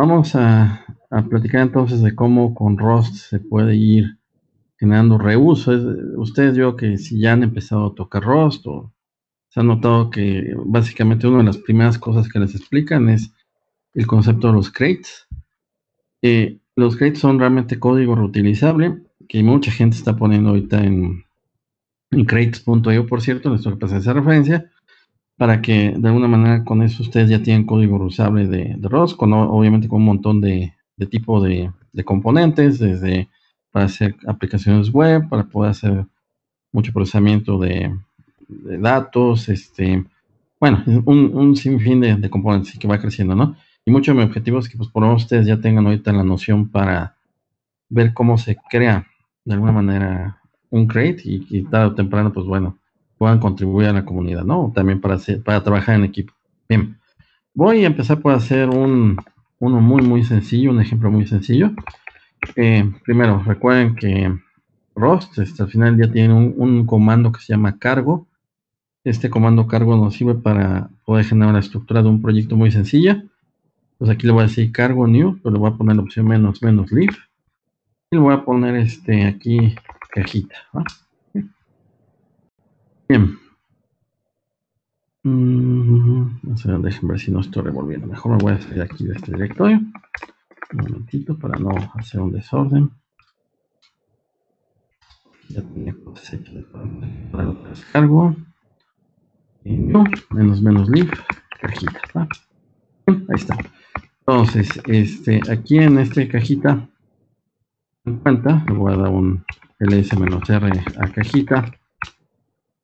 Vamos a, platicar entonces de cómo con Rust se puede ir generando reuso. ustedes yo que si ya han empezado a tocar Rust o se han notado que básicamente una de las primeras cosas que les explican es el concepto de los crates. Eh, los crates son realmente código reutilizable que mucha gente está poniendo ahorita en, crates.io, por cierto, les tengo que esa referencia para que de alguna manera con eso ustedes ya tienen código reusable de, de ROS, con, obviamente con un montón de, de tipo de, componentes, desde para hacer aplicaciones web, para poder hacer mucho procesamiento de, datos, este, bueno, un, un sinfín de, componentes que va creciendo, ¿no? Y mucho de mi objetivo es que pues por lo menos ustedes ya tengan ahorita la noción para ver cómo se crea de alguna manera un crate y, y tarde o temprano, pues bueno, puedan contribuir a la comunidad, ¿no? También para, para trabajar en equipo. Bien, voy a empezar por hacer un, uno muy, muy sencillo, un ejemplo muy sencillo. Eh, primero, recuerden que Rust, este, al final ya tiene un, comando que se llama cargo. Este comando cargo nos sirve para poder generar la estructura de un proyecto muy sencilla. Pues aquí le voy a decir cargo new, pero le voy a poner la opción menos menos leave. Y le voy a poner este aquí cajita. Bien. Mm, no sé, déjenme ver si no estoy revolviendo. Mejor me voy a salir aquí de este directorio. Un momentito para no hacer un desorden. Ya tenía cosas hechas para lo descargo. Menos menos leaf, cajita. ahí está. Entonces, este, aquí en esta cajita, en cuenta, le voy a dar un ls-r a cajita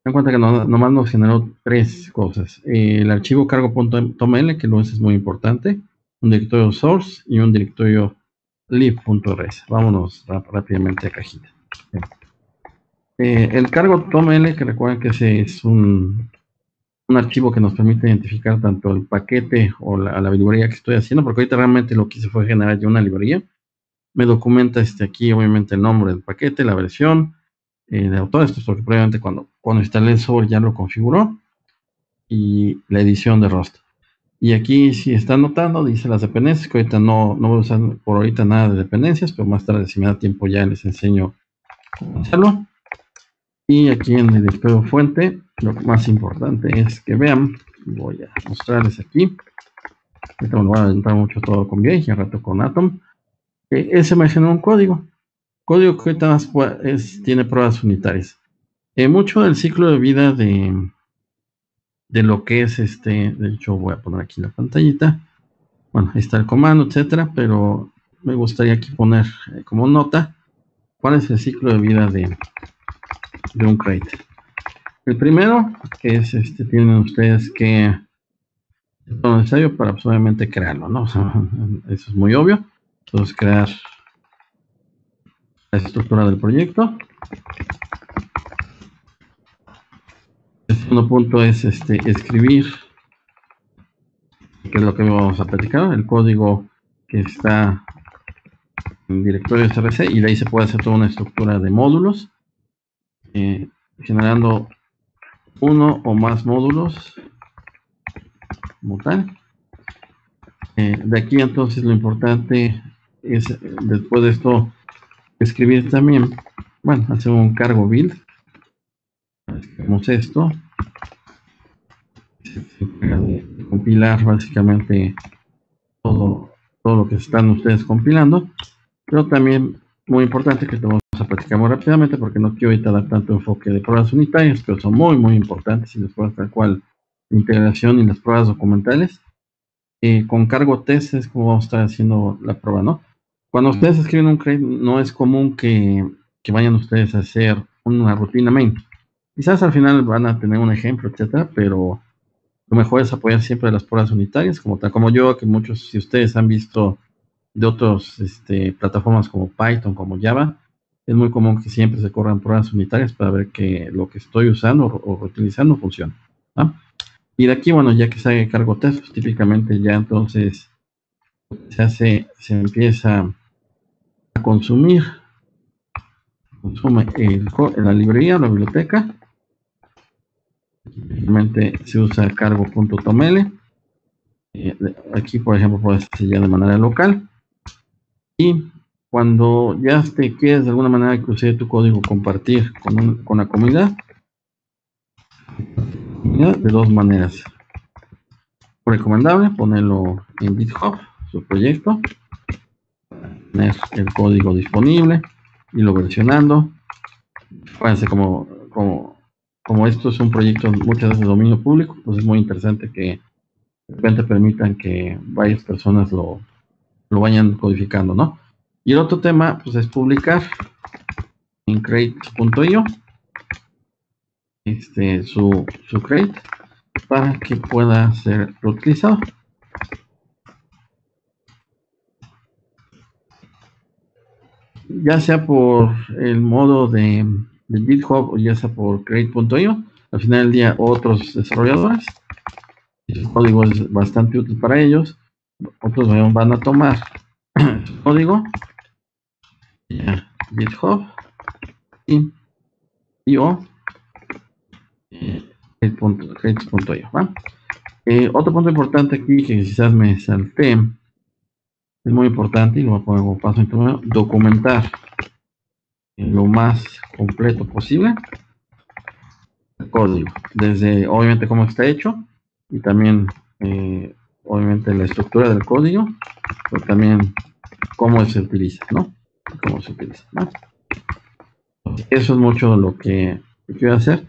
en cuenta que nomás nos generó tres cosas. el archivo cargo.toml, que lo es, muy importante. Un directorio source y un directorio lib.res. Vámonos rápidamente a cajita. Eh, el cargo.toml, que recuerden que ese es un, archivo que nos permite identificar tanto el paquete o la, la, librería que estoy haciendo, porque ahorita realmente lo que hice fue generar yo una librería. Me documenta este aquí, obviamente, el nombre del paquete, la versión, eh, de autor. Esto es porque probablemente cuando, cuando instalé el software ya lo configuró. Y la edición de Rust. Y aquí si están notando, dice las dependencias, que ahorita no, no voy a usar por ahorita nada de dependencias, pero más tarde si me da tiempo ya les enseño cómo hacerlo. Y aquí en el directorio fuente, lo más importante es que vean, voy a mostrarles aquí. Ahorita me lo voy a adelantar mucho todo con VI y al rato con Atom. Que ese me generó un código. Código que más tiene pruebas unitarias. Eh, mucho del ciclo de vida de, de lo que es este, de hecho voy a poner aquí la pantallita. Bueno, ahí está el comando, etcétera, pero me gustaría aquí poner eh, como nota cuál es el ciclo de vida de, de un crate. El primero es este, tienen ustedes que es necesario para pues, obviamente crearlo, ¿no? eso es muy obvio. Entonces crear la estructura del proyecto. El segundo punto es este, escribir, que es lo que vamos a platicar, el código que está en directorio SRC y de ahí se puede hacer toda una estructura de módulos, eh, generando uno o más módulos como tal. Eh, de aquí entonces lo importante es, después de esto, escribir también, bueno, hacer un cargo build. Hacemos esto. compilar básicamente todo, todo lo que están ustedes compilando. Pero también muy importante que vamos a platicar muy rápidamente porque no quiero ahorita dar tanto enfoque de pruebas unitarias, pero son muy, muy importantes y las pruebas tal cual integración y las pruebas documentales. Eh, con cargo test es como vamos a estar haciendo la prueba, ¿no? Cuando ustedes escriben un crate, no es común que, vayan ustedes a hacer una rutina main. Quizás al final van a tener un ejemplo, etcétera, pero lo mejor es apoyar siempre las pruebas unitarias, como tal como yo, que muchos, si ustedes han visto de otras este, plataformas como Python, como Java, es muy común que siempre se corran pruebas unitarias para ver que lo que estoy usando o, utilizando funciona. Y de aquí, bueno, ya que se haga cargo test, pues, típicamente ya entonces se hace, se empieza consumir. Consume la librería, la biblioteca. Simplemente se usa cargo.toml. Eh, aquí, por ejemplo, puedes sellar de manera local. Y cuando ya te quieres de alguna manera que tu código compartir con, con la comunidad, de dos maneras. Recomendable ponerlo en GitHub, su proyecto, tener el código disponible, y lo versionando. Fíjense como, como, como esto es un proyecto muchas veces de dominio público, pues es muy interesante que de repente permitan que varias personas lo, lo vayan codificando, ¿no? Y el otro tema, pues es publicar en crate.io este, su, su crate para que pueda ser reutilizado. Ya sea por el modo de, de GitHub ya sea por crate.io, al final del día otros desarrolladores, el código es bastante útil para ellos, otros van a tomar el código, GitHub y, y o eh, otro punto importante aquí que quizás me salté, es muy importante y lo voy a poner como paso documentar lo más completo posible el código, desde obviamente cómo está hecho y también eh, obviamente la estructura del código, pero también cómo se utiliza, ¿no? Cómo se utiliza, Eso es mucho de lo que quiero hacer.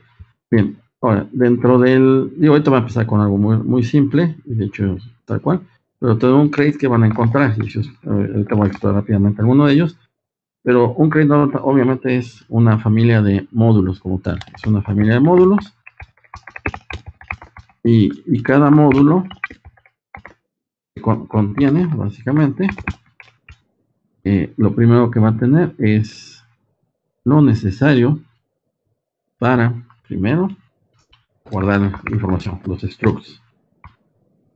Bien, Ahora, dentro del. Digo, ahorita va a empezar con algo muy, muy simple, de hecho, tal cual. Pero todo un crate que van a encontrar, y yo, ahorita voy a explorar rápidamente alguno de ellos. Pero un crate obviamente es una familia de módulos como tal. Es una familia de módulos. Y, cada módulo contiene, básicamente, eh, lo primero que va a tener es lo necesario para, primero, guardar información, los structs.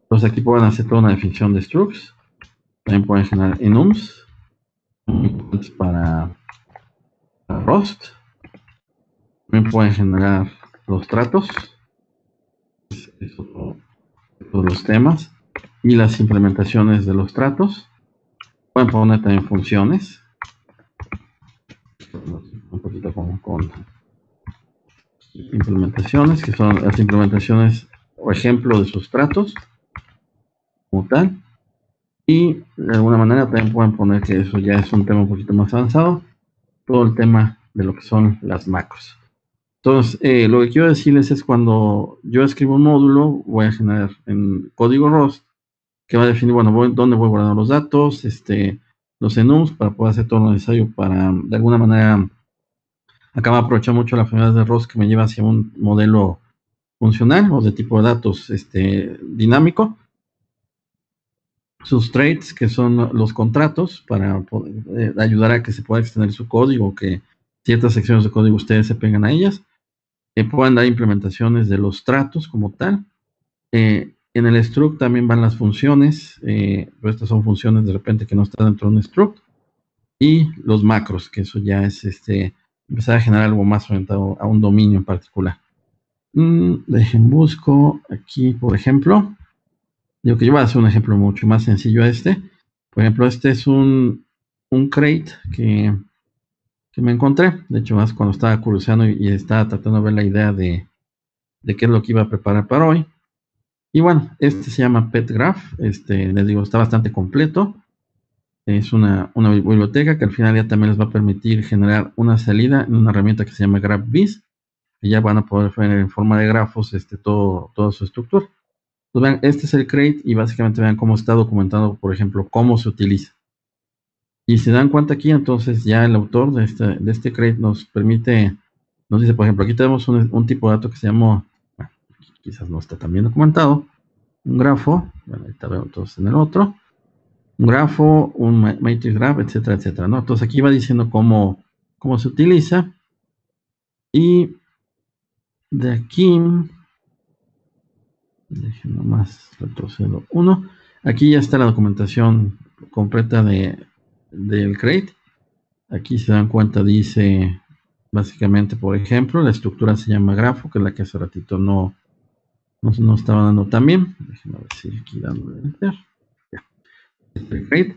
Entonces aquí pueden hacer toda una definición de structs. También pueden generar enums para, Rust. También pueden generar los tratos. todos los temas. Y las implementaciones de los tratos. Pueden poner también funciones. Un poquito con, con implementaciones, que son las implementaciones o ejemplo de sustratos, como tal. Y de alguna manera también pueden poner que eso ya es un tema un poquito más avanzado, todo el tema de lo que son las macros. Entonces, eh, lo que quiero decirles es cuando yo escribo un módulo, voy a generar en código Rust, que va a definir, bueno, dónde voy a guardar los datos, este, los enums, para poder hacer todo lo necesario para, de alguna manera, Acá me aprovecha mucho la funcionalidad de ROS que me lleva hacia un modelo funcional o de tipo de datos este, dinámico. Sus traits, que son los contratos, para eh, ayudar a que se pueda extender su código, que ciertas secciones de código ustedes se pegan a ellas. Puedan dar implementaciones de los tratos como tal. Eh, en el struct también van las funciones, eh, pero estas son funciones de repente que no están dentro de un struct. Y los macros, que eso ya es este empezar a generar algo más orientado a un dominio en particular. Mm, dejen busco aquí, por ejemplo. Digo que yo voy a hacer un ejemplo mucho más sencillo a este. Por ejemplo, este es un, un crate que, que me encontré. De hecho, más cuando estaba curioseando y, estaba tratando de ver la idea de, de qué es lo que iba a preparar para hoy. Y bueno, este se llama PetGraph. Este, les digo, está bastante completo. Es una, biblioteca que al final ya también les va a permitir generar una salida en una herramienta que se llama GraphViz. Y ya van a poder ver en forma de grafos este, todo, toda su estructura. Pues vean, este es el crate y básicamente vean cómo está documentado, por ejemplo, cómo se utiliza. Y se dan cuenta aquí, entonces ya el autor de este, de este crate nos permite, nos dice, por ejemplo, aquí tenemos un, tipo de dato que se llama, quizás no está tan bien documentado, un grafo, bueno, ahorita veo entonces en el otro, un grafo, un matrix graph, etcétera, etcétera, ¿no? Entonces aquí va diciendo cómo, cómo se utiliza. Y de aquí, déjenme nomás retrocedo uno. Aquí ya está la documentación completa de, del crate. Aquí se dan cuenta, dice básicamente, por ejemplo, la estructura se llama grafo, que es la que hace ratito no, no, no estaba dando tan bien. Déjenme ver si aquí dando enter. Ya. Este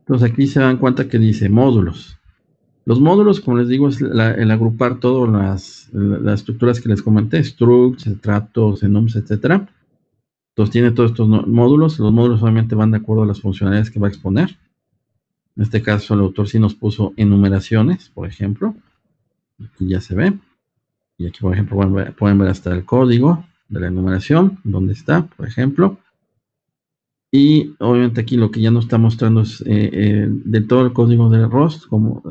Entonces aquí se dan cuenta que dice módulos. Los módulos, como les digo, es el agrupar todas las, las, estructuras que les comenté, structs, tratos, enums, etcétera. Entonces tiene todos estos módulos. Los módulos obviamente van de acuerdo a las funcionalidades que va a exponer. En este caso el autor sí nos puso enumeraciones, por ejemplo. Aquí ya se ve. Y aquí, por ejemplo, pueden ver, hasta el código de la enumeración, donde está, por ejemplo. Y obviamente aquí lo que ya nos está mostrando es eh, eh, de todo el código de ROST, como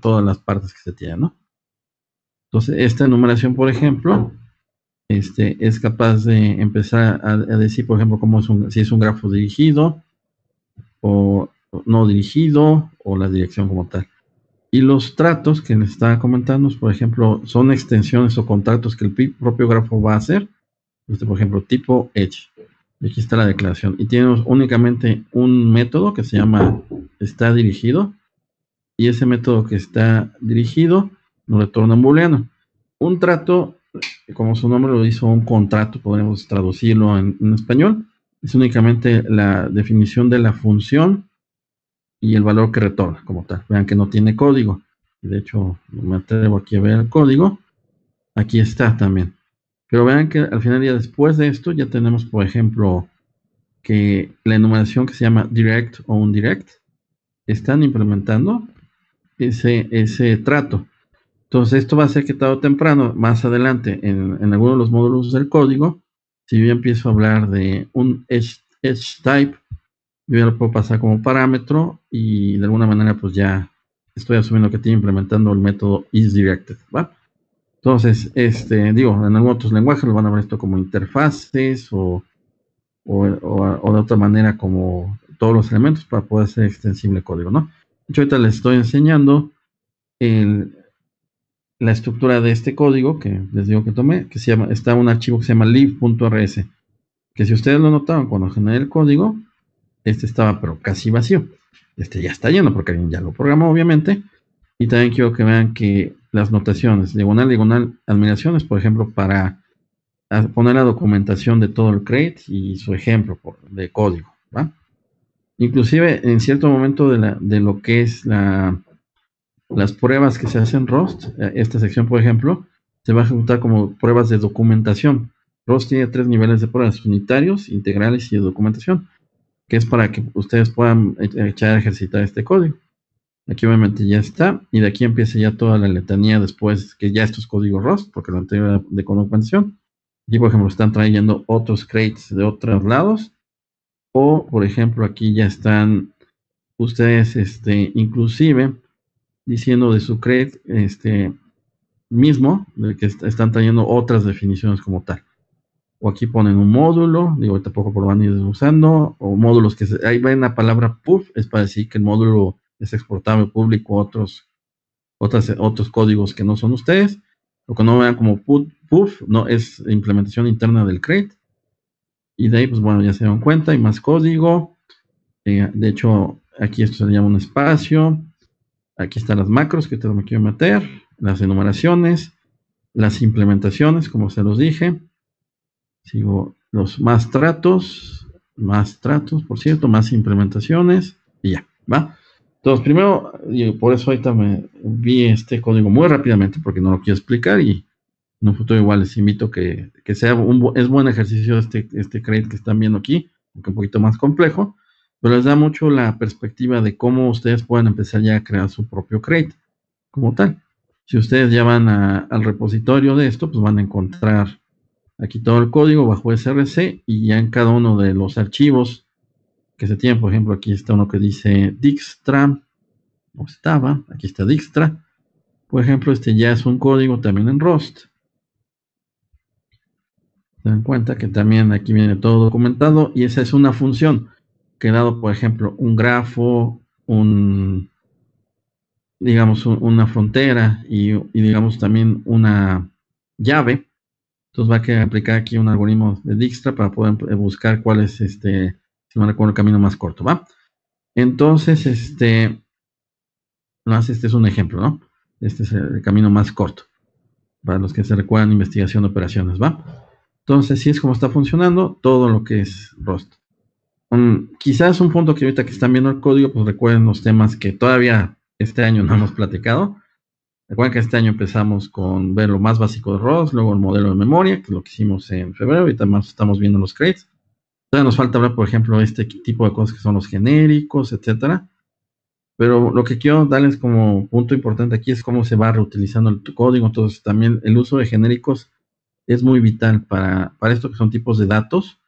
todas las partes que se tienen, ¿no? Entonces, esta enumeración, por ejemplo, este, es capaz de empezar a, decir, por ejemplo, cómo es un, si es un grafo dirigido o no dirigido o la dirección como tal. Y los tratos que les estaba comentando, por ejemplo, son extensiones o contratos que el propio grafo va a hacer. Este, por ejemplo, tipo Edge. Aquí está la declaración. Y tenemos únicamente un método que se llama está dirigido. Y ese método que está dirigido nos retorna un booleano. Un trato, como su nombre lo dice, un contrato, podemos traducirlo en, español. Es únicamente la definición de la función y el valor que retorna como tal. Vean que no tiene código. De hecho, me atrevo aquí a ver el código. Aquí está también. Pero vean que al final ya después de esto ya tenemos, por ejemplo, que la enumeración que se llama direct o un direct están implementando ese, ese trato. Entonces esto va a ser que tarde o temprano, más adelante, en, en alguno de los módulos del código, si yo empiezo a hablar de un edge, type, yo ya lo puedo pasar como parámetro y de alguna manera pues ya estoy asumiendo que estoy implementando el método isDirected. Entonces, este, digo, en algunos otros lenguajes lo van a ver esto como interfaces o, o, de otra manera como todos los elementos para poder hacer extensible código, ¿no? Yo ahorita les estoy enseñando la estructura de este código que les digo que tomé, que se llama, está un archivo que se llama live.rs, que si ustedes lo notaron cuando generé el código, este estaba pero casi vacío. Este ya está lleno porque alguien ya lo programó, obviamente. Y también quiero que vean que las notaciones, diagonal, diagonal, admiraciones, por ejemplo, para poner la documentación de todo el crate y su ejemplo de código, ¿va? Inclusive en cierto momento de lo que es la, las pruebas que se hacen ROST, eh, esta sección, por ejemplo, se va a ejecutar como pruebas de documentación. ROST tiene tres niveles de pruebas, unitarios, integrales y de documentación, que es para que ustedes puedan e-, echar a ejercitar este código. Aquí obviamente ya está. Y de aquí empieza ya toda la letanía después, que ya esto es código ROST, porque lo anterior de documentación. Aquí, por ejemplo, están trayendo otros crates de otros lados. O, por ejemplo, aquí ya están ustedes, este, inclusive, diciendo de su crate, este, mismo, de que están trayendo otras definiciones como tal. O aquí ponen un módulo, digo, tampoco por van a ir usando, o módulos que se, ahí va la palabra puff, es para decir que el módulo es exportable público otros, otras, otros códigos que no son ustedes, o que no vean como puff, no es implementación interna del crate. Y de ahí, pues bueno, ya se dan cuenta, hay más código. Eh, de hecho, aquí esto se llama un espacio. Aquí están las macros que te me quiero meter, las enumeraciones, las implementaciones, como se los dije. Sigo los más tratos, más tratos, por cierto, más implementaciones y ya, ¿va? Entonces, primero, por eso ahorita me vi este código muy rápidamente porque no lo quiero explicar y en un futuro igual les invito que, que sea un es buen ejercicio este, este crate que están viendo aquí, aunque un poquito más complejo, pero les da mucho la perspectiva de cómo ustedes pueden empezar ya a crear su propio crate como tal. Si ustedes ya van al repositorio de esto, pues van a encontrar aquí todo el código bajo SRC y ya en cada uno de los archivos que se tiene, por ejemplo, aquí está uno que dice Dijkstra, o estaba, aquí está Dijkstra. Por ejemplo, este ya es un código también en Rust. Se dan cuenta que también aquí viene todo documentado y esa es una función que dado, por ejemplo, un grafo, un, digamos, una frontera y, digamos también una llave. Entonces va a aplicar aquí un algoritmo de Dijkstra para poder buscar cuál es este si me recuerdo el camino más corto, ¿va? Entonces, este, más este es un ejemplo, ¿no? Este es el camino más corto, para los que se recuerdan investigación de operaciones, ¿va? Entonces, si es como está funcionando todo lo que es Quizás un punto que ahorita que están viendo el código, pues recuerden los temas que todavía este año no hemos platicado. Recuerden que este año empezamos con ver lo más básico de ROS, luego el modelo de memoria, que es lo que hicimos en febrero, y también estamos viendo los crates. Todavía nos falta hablar, por ejemplo, este tipo de cosas que son los genéricos, etcétera. Pero lo que quiero darles como punto importante aquí es cómo se va reutilizando el código. Entonces, también el uso de genéricos es muy vital para, para esto que son tipos de datos,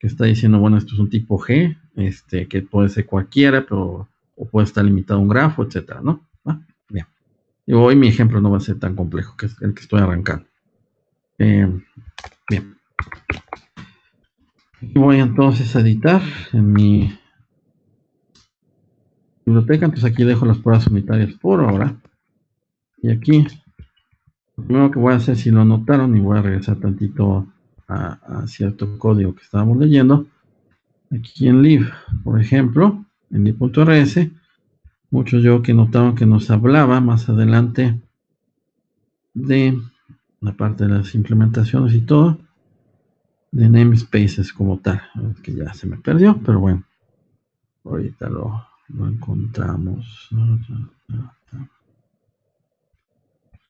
que está diciendo, bueno, esto es un tipo G, este, que puede ser cualquiera, pero o puede estar limitado a un grafo, etcétera, ¿no? Bien. Y hoy mi ejemplo no va a ser tan complejo, que es el que estoy arrancando. Eh, bien. Y voy entonces a editar en mi biblioteca. Entonces aquí dejo las pruebas unitarias por ahora. Y aquí, lo primero que voy a hacer, si lo notaron, y voy a regresar tantito a, cierto código que estábamos leyendo. Aquí en lib, por ejemplo, en lib.rs, muchos yo que notaron que nos hablaba más adelante de la parte de las implementaciones y todo de namespaces como tal. que ya se me perdió, pero bueno, ahorita lo, encontramos.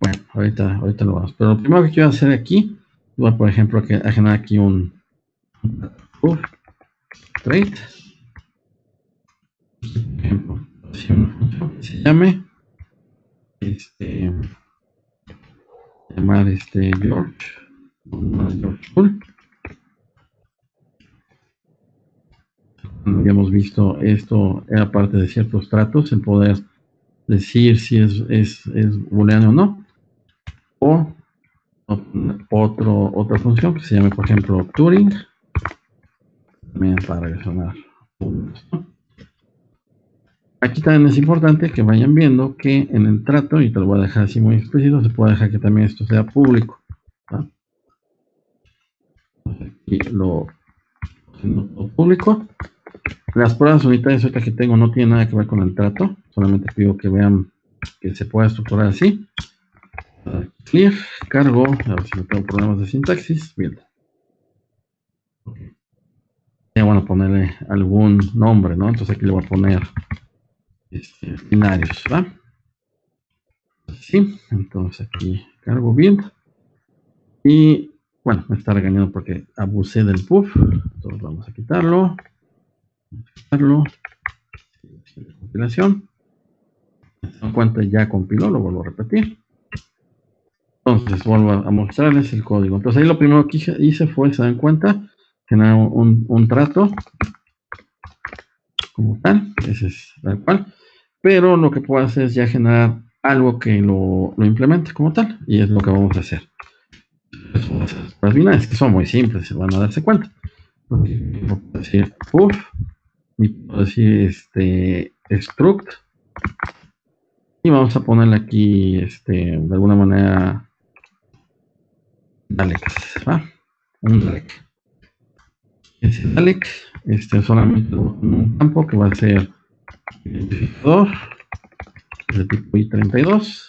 Bueno, ahorita, ahorita lo vamos. Pero lo primero que quiero hacer aquí, voy por ejemplo a, generar aquí un, un trait. Por ejemplo, se llame este llamar este George, George habíamos visto esto era parte de ciertos tratos, el poder decir si es, es, es booleano o no. O otro, otra función que se llame, por ejemplo, Turing, también para relacionar Aquí también es importante que vayan viendo que en el trato, y te lo voy a dejar así muy explícito, se puede dejar que también esto sea público. Aquí lo, lo público. Las pruebas unitarias que tengo no tienen nada que ver con el trato, solamente pido que vean que se pueda estructurar así. Clear, cargo, a ver si no tengo problemas de sintaxis. Bien. Ya bueno ponerle algún nombre, ¿no? Entonces aquí le voy a poner este, binarios, ¿va? Así, entonces aquí cargo bien. Y bueno, me está regañando porque abusé del puff. Entonces vamos a quitarlo compilación. En cuenta ya compiló, lo vuelvo a repetir. Entonces vuelvo a mostrarles el código. Entonces ahí lo primero que hice fue, se dan cuenta, generar un, un trato como tal, ese es tal cual. Pero lo que puedo hacer es ya generar algo que lo, lo implemente como tal, y es lo que vamos a hacer. Las binarias que son muy simples, se van a darse cuenta. decir, puff, y puedo decir este struct y vamos a ponerle aquí este de alguna manera Dalek un Dalek ese Dalek este solamente un campo que va a ser identificador de tipo i32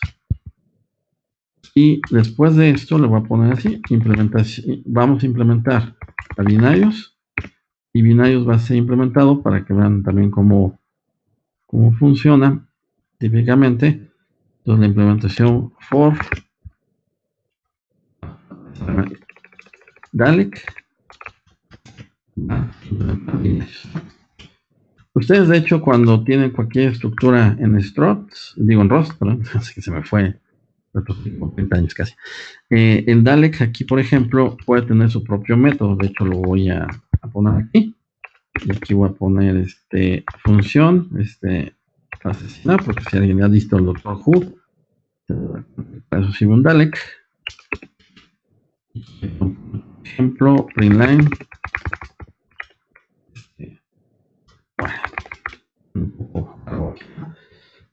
y después de esto le voy a poner así implementación vamos a implementar a binarios y binarios va a ser implementado para que vean también cómo, cómo funciona típicamente. Entonces la implementación for Dalek Ustedes de hecho cuando tienen cualquier estructura en struts, digo en Rust, así que se me fue 30 años casi. Eh, el Dalek aquí, por ejemplo, puede tener su propio método. De hecho, lo voy a a poner aquí. Y aquí voy a poner este función, este asesinar, porque si alguien ha visto el Doctor Who, para eso sirve un Dalek. Por ejemplo, printline.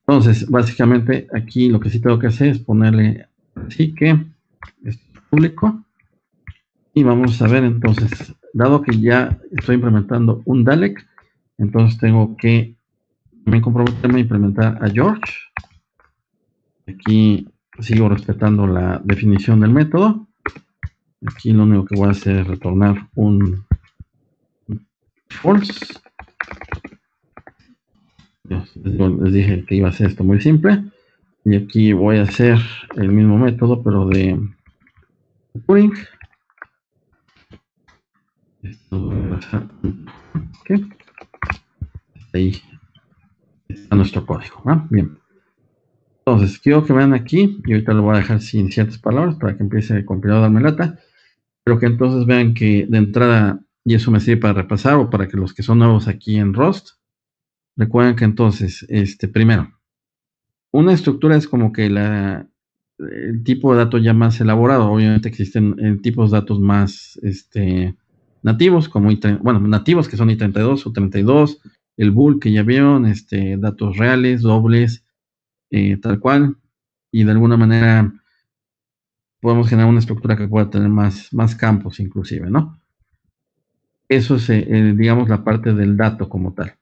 Entonces, básicamente aquí lo que sí tengo que hacer es ponerle así que es público. Y vamos a ver entonces dado que ya estoy implementando un Dalek, entonces tengo que también comprometerme a implementar a George. Aquí sigo respetando la definición del método. Aquí lo único que voy a hacer es retornar un false. les dije que iba a ser esto muy simple. Y aquí voy a hacer el mismo método, pero de Turing. Esto Ahí está nuestro código. Bien. Entonces, quiero que vean aquí, y ahorita lo voy a dejar sin ciertas palabras para que empiece el compilador a darme lata, pero que entonces vean que de entrada, y eso me sirve para repasar o para que los que son nuevos aquí en Rust, recuerden que entonces, este, primero, una estructura es como que la, el tipo de dato ya más elaborado. Obviamente existen eh, tipos de datos más este, nativos, como bueno, nativos que son i32 o 32, el bull que ya vieron, este, datos reales, dobles, eh, tal cual, y de alguna manera podemos generar una estructura que pueda tener más, más campos inclusive, ¿no? Eso es, eh, eh, digamos, la parte del dato como tal.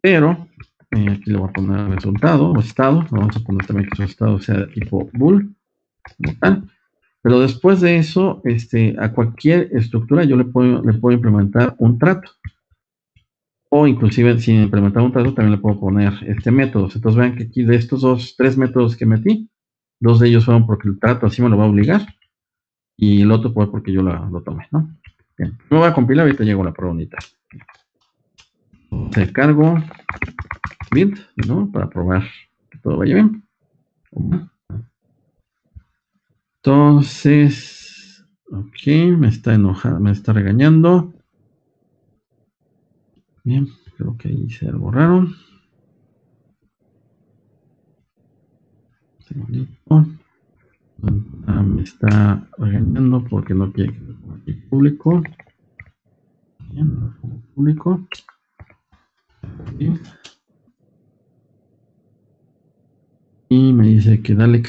Pero, aquí le voy a poner resultado o estado, vamos a poner también que su estado sea tipo bool, como tal. Pero después de eso, este, a cualquier estructura yo le puedo, le puedo implementar un trato. O inclusive sin implementar un trato también le puedo poner este método. Entonces vean que aquí de estos dos, tres métodos que metí, dos de ellos fueron porque el trato así me lo va a obligar. Y el otro fue porque yo lo, tomé, ¿no? Bien, me voy a compilar, ahorita llego la prueba unitaria. Se cargo build, ¿no? Para probar que todo vaya bien. Entonces, ok, me está enojando, me está regañando. Bien, creo que ahí se algo raro. Ah, me está regañando porque no quiere que público. Bien, público. Y me dice que dale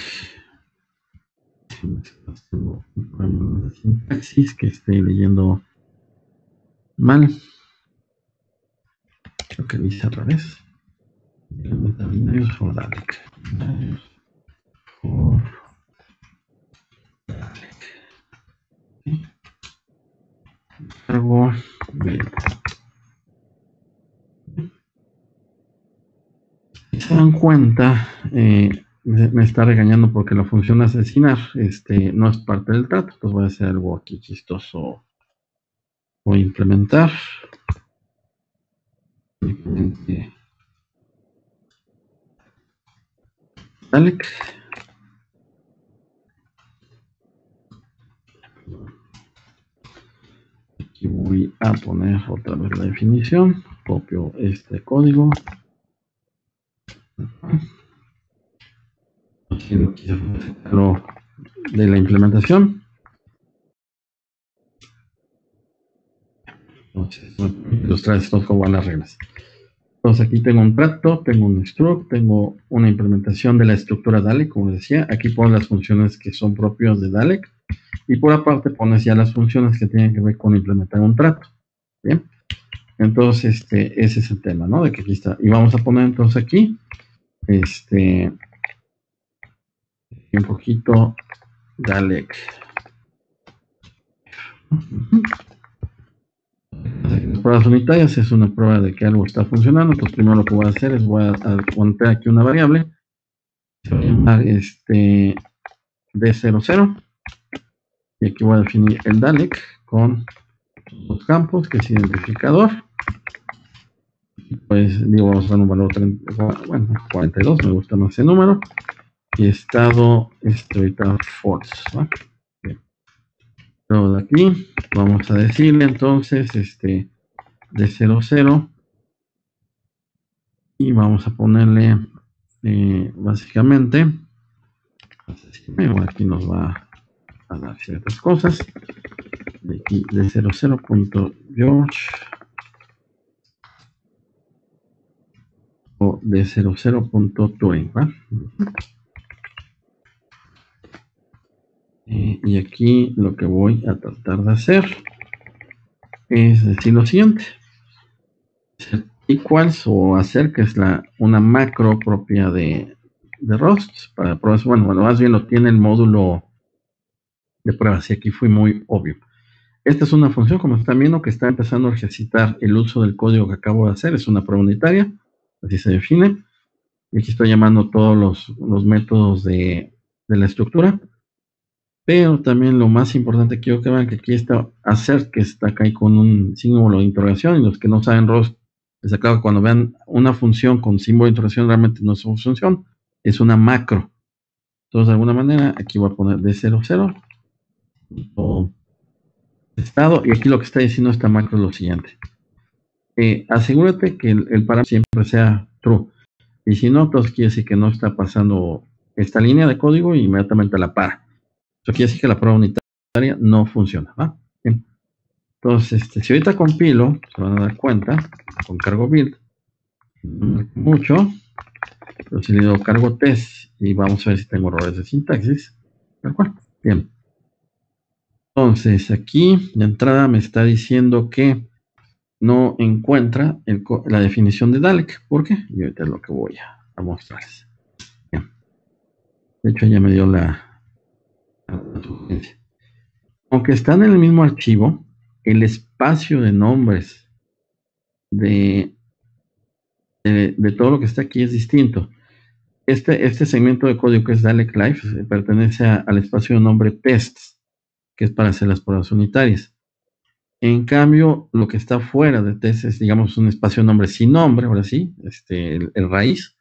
sintaxis que esté leyendo mal. Creo que dice al revés. Binarios for Dalek. Cargo Si se dan cuenta, eh, me, está regañando porque la función asesinar este, no es parte del trato. Pues voy a hacer algo aquí chistoso. Voy a implementar. Alex. Voy a poner otra vez la definición. Copio este código. De la implementación. Entonces, ilustrar esto como las reglas. Entonces aquí tengo un trato, tengo un struct, tengo una implementación de la estructura Dalek, como decía. Aquí pongo las funciones que son propias de Dalek. Y por aparte pones ya las funciones que tienen que ver con implementar un trato. Bien. Entonces, este, ese es el tema, ¿no? De que aquí está. Y vamos a poner entonces aquí, este, un poquito Dalek pruebas unitarias es una prueba de que algo está funcionando. Entonces, primero lo que voy a hacer es voy a, poner aquí una variable. Se va a llamar este D00. Y aquí voy a definir el Dalek con los campos, que es identificador. Pues digo, vamos a dar un valor 30, bueno, 42, me gusta más ese número. Y estado, este ahorita false. De aquí, vamos a decirle entonces, este, de 0, 0. Y vamos a ponerle eh, básicamente, aquí nos va a dar ciertas cosas. De aquí de 0, 0 o de 0, eh, y aquí lo que voy a tratar de hacer es decir lo siguiente equals o hacer, que es la, una macro propia de, de Rust. Para bueno, bueno, más bien lo tiene el módulo de pruebas. Y aquí fui muy obvio. Esta es una función, como están viendo, que está empezando a ejercitar el uso del código que acabo de hacer. Es una prueba unitaria, así se define. Y aquí estoy llamando todos los, métodos de, la estructura. Pero también lo más importante quiero que vean que aquí está hacer, que está acá con un símbolo de interrogación. Y los que no saben ROS, les acabo cuando vean una función con símbolo de interrogación, realmente no es una función, es una macro. Entonces, de alguna manera, aquí voy a poner de 0, 0 estado, y aquí lo que está diciendo esta macro es lo siguiente. Eh, asegúrate que el, parámetro siempre sea true. Y si no, entonces quiere decir que no está pasando esta línea de código y inmediatamente la para. Quiere decir que la prueba unitaria no funciona. Entonces, este, si ahorita compilo, se van a dar cuenta, con cargo build, mucho, pero si le digo cargo test y vamos a ver si tengo errores de sintaxis, tal cual. Bien. Entonces, aquí de entrada me está diciendo que no encuentra la definición de Dalek. ¿Por qué? Y ahorita es lo que voy a, mostrarles. De hecho, ya me dio la. Aunque están en el mismo archivo, el espacio de nombres de, de, todo lo que está aquí es distinto. Este, este segmento de código que es Dalek Life pertenece al espacio de nombre tests que es para hacer las pruebas unitarias. En cambio, lo que está fuera de test es, digamos, un espacio nombre sin nombre, ahora sí, este, el, raíz,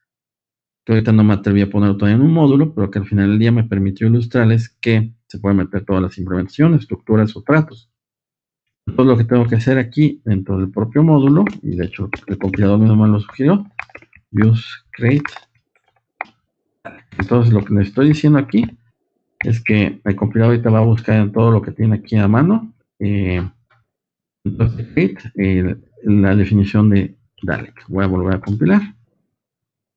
que ahorita no me atreví a poner todavía en un módulo, pero que al final del día me permitió ilustrarles que se pueden meter todas las implementaciones, estructuras o tratos. Entonces lo que tengo que hacer aquí dentro del propio módulo, y de hecho el compilador mismo lo sugirió, use create. Entonces lo que le estoy diciendo aquí es que el compilador ahorita va a buscar en todo lo que tiene aquí a mano. Eh, eh, la definición de Dalek. Voy a volver a compilar.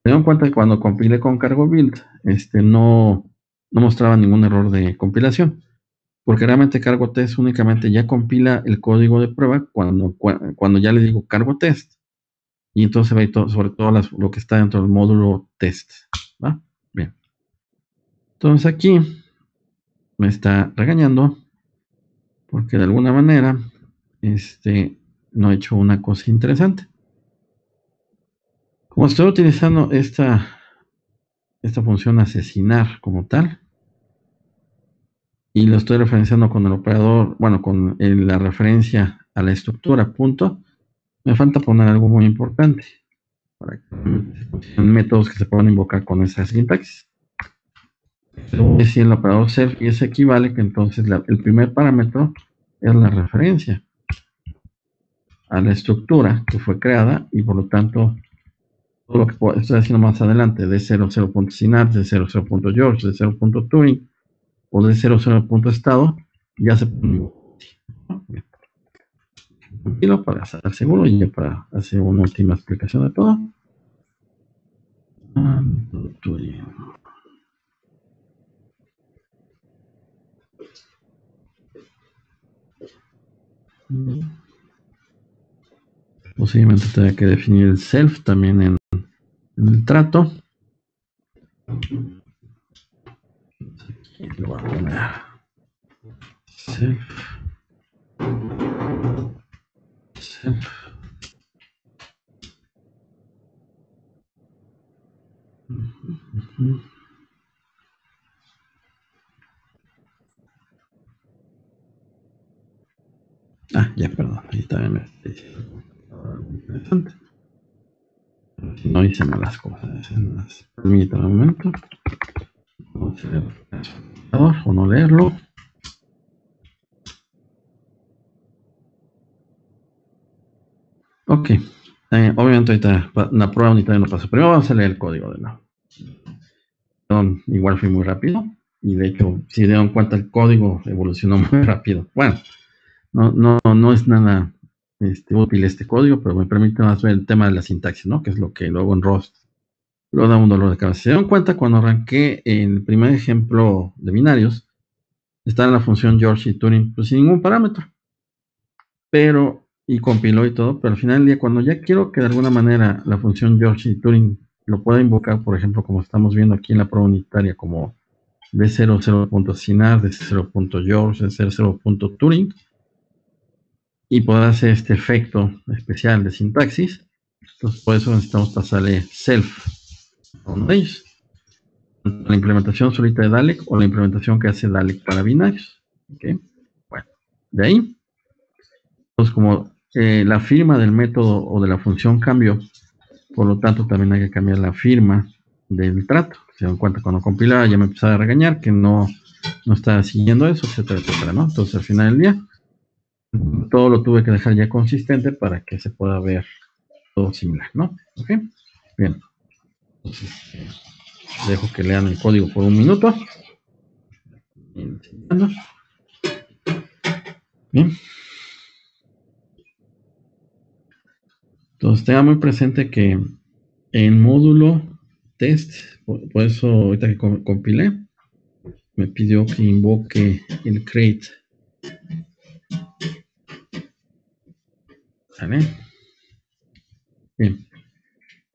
Se dan cuenta que cuando compilé con cargo build, este, no, no mostraba ningún error de compilación. Porque realmente cargo test únicamente ya compila el código de prueba cuando, cuando ya le digo cargo test. Y entonces va a ir sobre todo lo que está dentro del módulo test. Bien. Entonces aquí me está regañando porque de alguna manera este, no he hecho una cosa interesante. Como estoy utilizando esta, esta función asesinar como tal, y lo estoy referenciando con el operador, bueno, con la referencia a la estructura, punto, me falta poner algo muy importante. Para que, métodos que se puedan invocar con esa sintaxis si el operador self y ese equivale que entonces el primer parámetro es la referencia a la estructura que fue creada y por lo tanto todo lo que estoy haciendo más adelante de 00.synapse, de 00.george, de 0.turing o de 00.estado ya se tranquilo para estar seguro y ya para hacer una última explicación de todo. Posiblemente tenga que definir el self también en, el trato. Lo a. Self. Self. Ah, ya, perdón. Ahí también me interesante. No hice malas cosas. Permítame un momento. Vamos a leer o no leerlo. Ok. Eh, obviamente ahorita la prueba unitaria no pasó. Primero vamos a leer el código de nuevo. Perdón, igual fui muy rápido. Y de hecho, si dieron cuenta, el código evolucionó muy rápido. Bueno, no, no, no es nada este, útil este código, pero me permite más ver el tema de la sintaxis, ¿no? Que es lo que luego en Rust lo da un dolor de cabeza. Se dan cuenta cuando arranqué el primer ejemplo de binarios, está en la función George y Turing, pues sin ningún parámetro. Pero, y compiló y todo, pero al final del día, cuando ya quiero que de alguna manera la función George y Turing lo pueda invocar, por ejemplo, como estamos viendo aquí en la prueba unitaria, como de 00.sinar, de 0.george, de 0.turing, y podrá hacer este efecto especial de sintaxis. Entonces, por eso necesitamos pasarle self La implementación solita de Dalek o la implementación que hace Dalek para binarios. Bueno, de ahí. Entonces, como eh, la firma del método o de la función cambió, por lo tanto, también hay que cambiar la firma del trato. Se dan cuenta cuando compilaba, ya me empezaba a regañar que no, no estaba siguiendo eso, etcétera, etcétera, ¿no? Entonces, al final del día, todo lo tuve que dejar ya consistente para que se pueda ver todo similar, ¿no? ¿Ok? Bien. Entonces, dejo que lean el código por un minuto. Bien. Entonces, tenga muy presente que el módulo test, por, eso ahorita que compilé, me pidió que invoque el create. ¿Vale? Bien.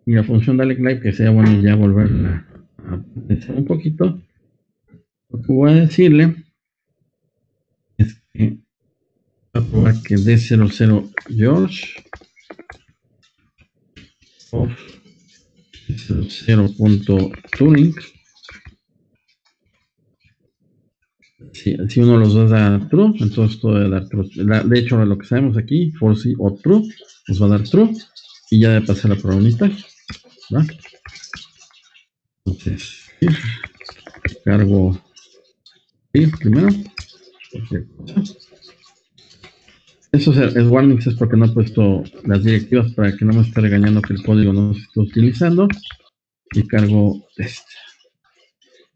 Y la función Dalek Live, que sea bueno ya volverla a pensar un poquito. Lo que voy a decirle es que voy a probar que D00 George of 0.tuning. Si, uno de los dos da true, entonces todo debe dar true. de hecho, lo que sabemos aquí, si o true, nos va a dar true. Y ya debe pasar la unitaria. Entonces, cargo primero. Eso es, es warnings, es porque no he puesto las directivas para que no me esté regañando que el código no se esté utilizando. Y cargo test.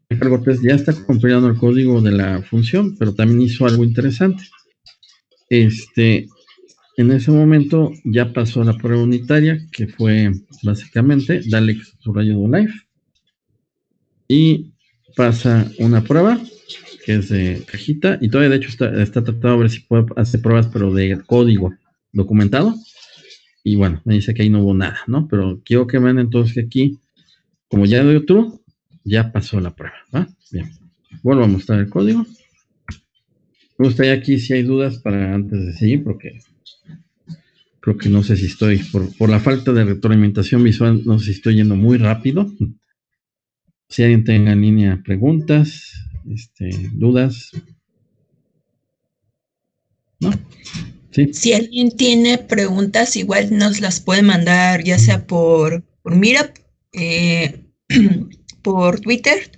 El cargo test ya está compilando el código de la función, pero también hizo algo interesante. Este, en ese momento ya pasó la prueba unitaria, que fue básicamente darle subrayo de live. Y pasa una prueba que es de cajita, y todavía de hecho está, está tratando de ver si puede hacer pruebas, pero de código documentado. Y bueno, me dice que ahí no hubo nada, ¿no? Pero quiero que vean entonces que aquí, como ya doy otro, ya pasó la prueba, ¿va? Bien. Vuelvo a mostrar el código. Gustaría aquí si hay dudas para antes de seguir, porque creo que no sé si estoy, por, la falta de retroalimentación visual, no sé si estoy yendo muy rápido. Si alguien tenga en línea preguntas, este, dudas. ¿No? Si alguien tiene preguntas, igual nos las puede mandar ya sea por, por Mira, eh, por Twitter.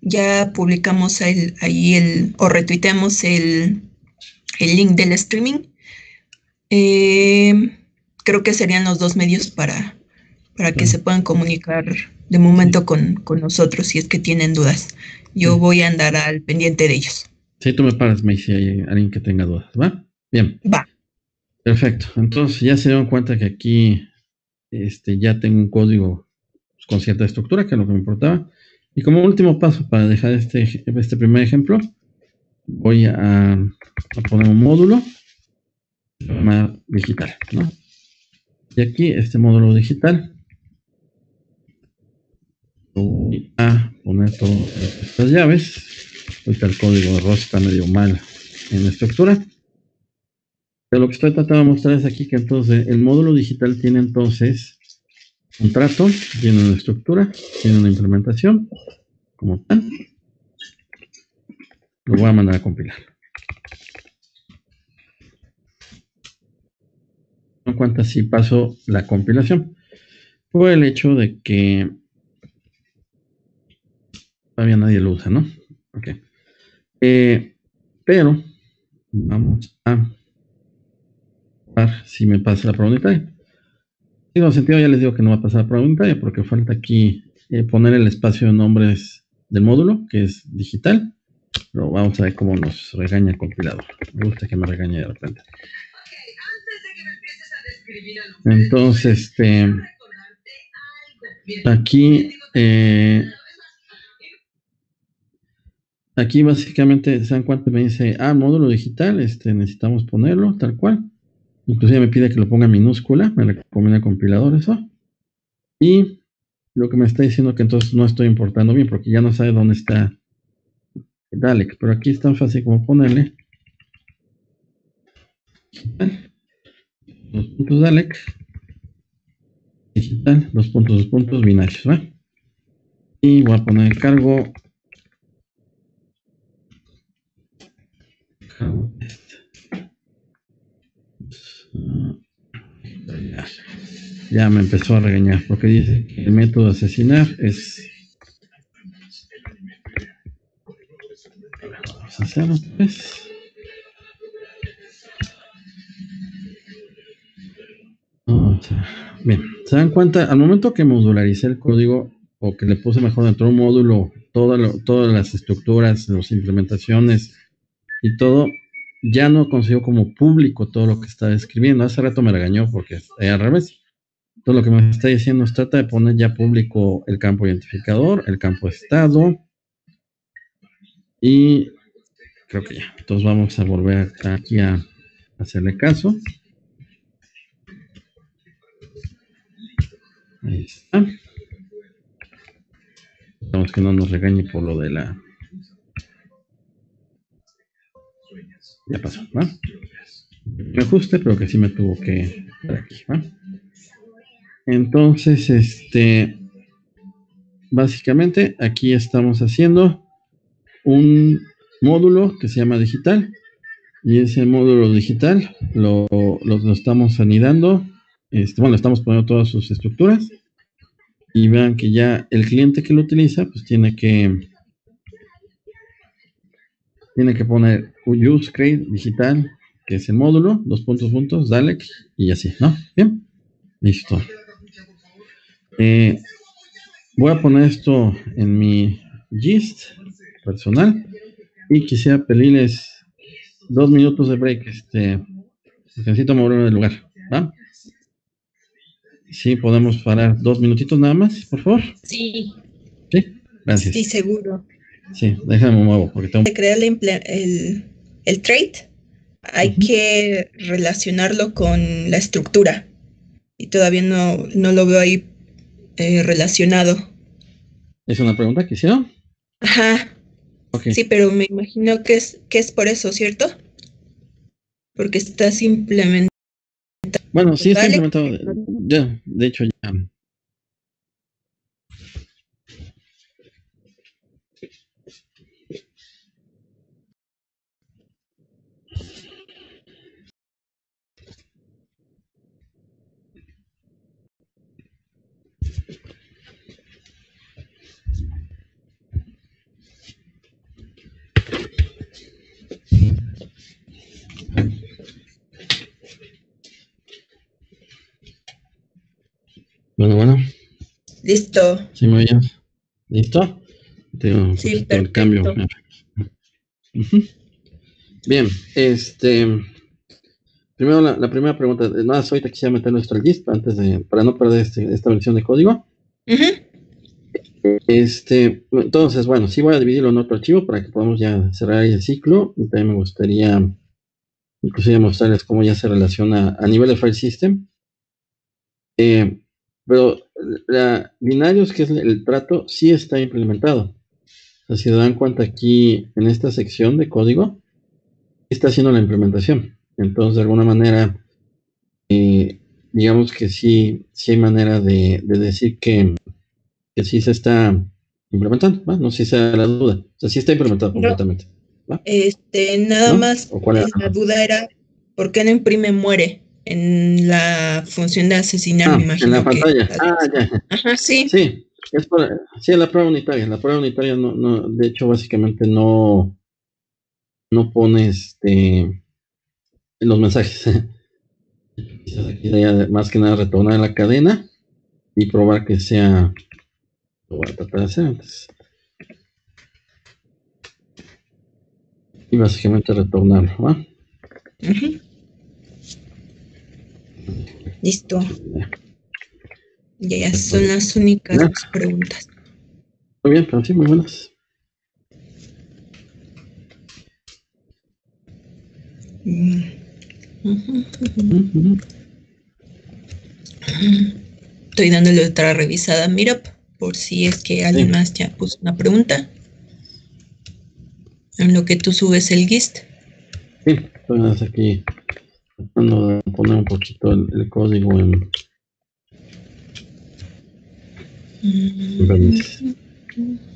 Ya publicamos ahí el, o retuiteamos el, el link del streaming. Eh, creo que serían los dos medios para, para que se puedan comunicar de momento con, con, nosotros si es que tienen dudas yo voy a andar al pendiente de ellos. Sí, tú me paras, me si hay alguien que tenga dudas, ¿va? Bien. Va. Perfecto. Entonces ya se dieron cuenta que aquí este, ya tengo un código con cierta estructura, que es lo que me importaba. Y como último paso para dejar este, este primer ejemplo, voy a, poner un módulo digital. Y aquí este módulo digital voy a poner todas estas llaves. Ahorita el código de ROS está medio mal en la estructura. Pero lo que estoy tratando de mostrar es aquí que entonces el módulo digital tiene entonces un trato, tiene una estructura, tiene una implementación, como tal. Lo voy a mandar a compilar. En cuanto así paso la compilación, por el hecho de que Todavía nadie lo usa, ¿no? Ok. Eh, pero vamos a ver si me pasa la prueba unitaria. En sentido, ya les digo que no va a pasar prueba unitaria porque falta aquí eh, poner el espacio de nombres del módulo, que es digital. Pero vamos a ver cómo nos regaña el compilador. Me gusta que me regañe de repente. Entonces, este, aquí eh, Aquí básicamente se dan cuenta, me dice, ah, módulo digital, este, necesitamos ponerlo tal cual. Inclusive me pide que lo ponga en minúscula, me recomienda el compilador eso. Y lo que me está diciendo que entonces no estoy importando bien, porque ya no sabe dónde está Dalek, pero aquí es tan fácil como ponerle los puntos Dalek, digital, dos puntos, dos puntos binarios. Y voy a poner el cargo Ya me empezó a regañar porque dice que el método de asesinar es. Vamos a hacerlo pues. Bien, se dan cuenta, al momento que modularicé el código o que le puse mejor dentro de un módulo todas las estructuras, las implementaciones y todo, ya no consigo como público todo lo que estaba escribiendo. Hace rato me regañó porque es al revés. Todo lo que me está diciendo es trata de poner ya público el campo identificador, el campo estado. Y creo que ya. Entonces vamos a volver aquí a hacerle caso. Ahí está. Vamos que no nos regañe por lo de la Ya pasó, ¿va? Me ajuste, pero que sí me tuvo que aquí, ¿va? Entonces, este, básicamente aquí estamos haciendo un módulo que se llama digital y ese módulo digital lo, lo, estamos anidando, este, bueno, estamos poniendo todas sus estructuras y vean que ya el cliente que lo utiliza pues tiene que tiene que poner use create digital, que es el módulo, dos puntos puntos, Dalek, y así, ¿no? Bien, listo. Eh, voy a poner esto en mi gist personal y quisiera pedirles dos minutos de break, este, necesito moverme del lugar, ¿va? Sí, podemos parar dos minutitos nada más, por favor. Sí. Sí, gracias. Sí, seguro. Sí, déjame muevo porque tengo... De crear el, el, trait, hay que relacionarlo con la estructura. Y todavía no, no lo veo ahí eh, relacionado. ¿Es una pregunta que hicieron? Ajá. Sí, pero me imagino que es, que es por eso, ¿cierto? Porque está simplemente. Bueno, sí, está implementado. Ya, de hecho, ya Bueno, bueno. Listo. ¿Sí me oyes? ¿Listo? Tengo sí, el cambio. Bien, este. Primero, la, primera pregunta. Nada, ahorita quisiera meter nuestro list antes de. para no perder este, esta versión de código. Este, entonces, bueno, sí voy a dividirlo en otro archivo para que podamos ya cerrar el ciclo. también me gustaría, inclusive, mostrarles cómo ya se relaciona a nivel de file system. Eh, pero la binarios, que es el trato, sí está implementado. O sea, si se dan cuenta aquí en esta sección de código, está haciendo la implementación. Entonces, de alguna manera, eh, digamos que sí, sí hay manera de, decir que, que, sí se está implementando, ¿va? No sé si sea la duda. O sea, sí está implementado completamente. Este, nada más, la duda era, ¿por qué no imprime muere? En la función de asesinar, ah, me imagino. En la pantalla. ah, ya. Ajá, sí. Sí, es por, sí, la prueba unitaria. La prueba unitaria no, no, de hecho, básicamente no, no pone este los mensajes. más que nada retornar la cadena y probar que sea. Lo voy a tratar de hacer antes. Y básicamente retornarlo, ¿va? Listo. Ya, ya son las únicas preguntas. Muy bien, pero sí, muy buenas. Estoy dándole otra revisada mira, por si es que alguien más ya puso una pregunta. en lo que tú subes el GIST. Sí, estoy aquí tratando de poner un poquito el, código en,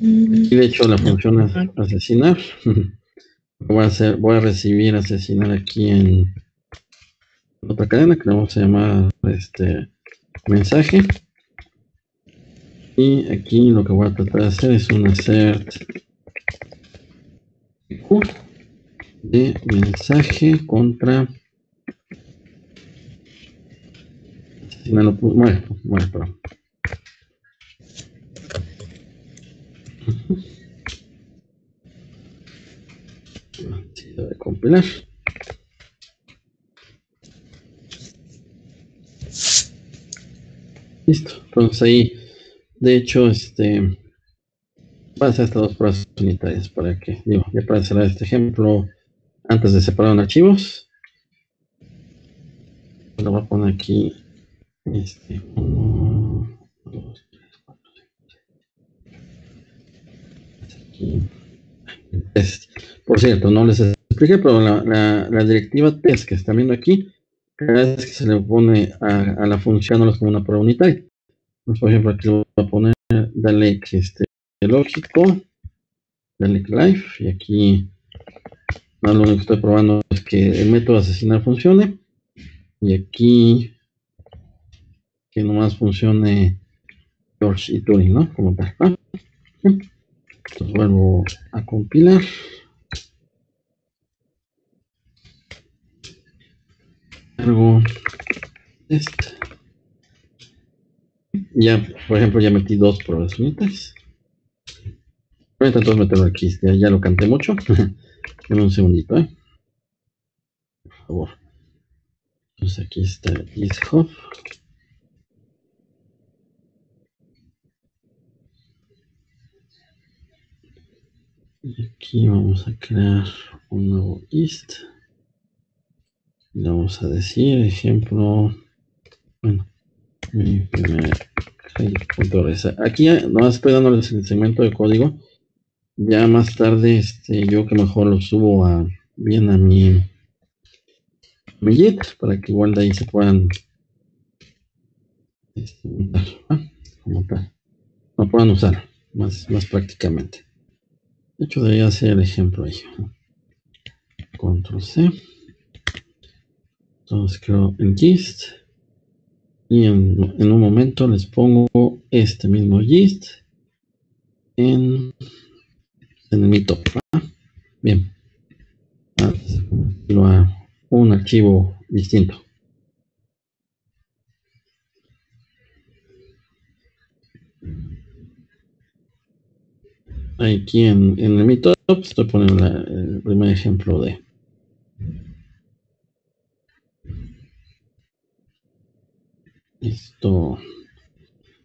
y de hecho la función es asesinar. voy a voy a recibir asesinar aquí en otra cadena que vamos a llamar este mensaje. Y aquí lo que voy a tratar de hacer es un assert de mensaje contra bueno, bueno, bueno, de compilar. Listo. Entonces ahí, de hecho, este va a hacer estas dos pruebas unitarias para que, digo, ya para cerrar este ejemplo, antes de separar en archivos, lo voy a poner aquí, este, uno, dos, tres, cuatro, cinco, seis. Por cierto, no les expliqué, pero la, la, directiva test que están viendo aquí, cada vez que se le pone a, la función no es como una prueba unitaria. Por ejemplo, aquí voy a poner, dale este, lógico, dale life, y aquí lo único que estoy probando es que el método asesinar funcione, y aquí que nomás funcione George y Turing, ¿no? Como tal. Entonces vuelvo a compilar. Algo este. Ya, por ejemplo, ya metí dos pruebas unitas. Voy a intentar meterlo aquí, ya, ya lo canté mucho. Dame un segundito, ¿eh? Por favor. Entonces aquí está GitHub. Aquí vamos a crear un nuevo ist vamos a decir, ejemplo, bueno, mi primer Aquí no estoy dándoles el segmento de código. Ya más tarde, este, yo que mejor lo subo a bien a mi, mi para que igual de ahí se puedan este, como tal. Lo puedan usar más, más prácticamente. De hecho, debería hacer el ejemplo ahí. Control C. Entonces creo el gist. Y en, un momento les pongo este mismo gist en, en el mito. Bien. a un archivo distinto. Aquí en, en el meetup estoy poniendo el primer ejemplo de Listo.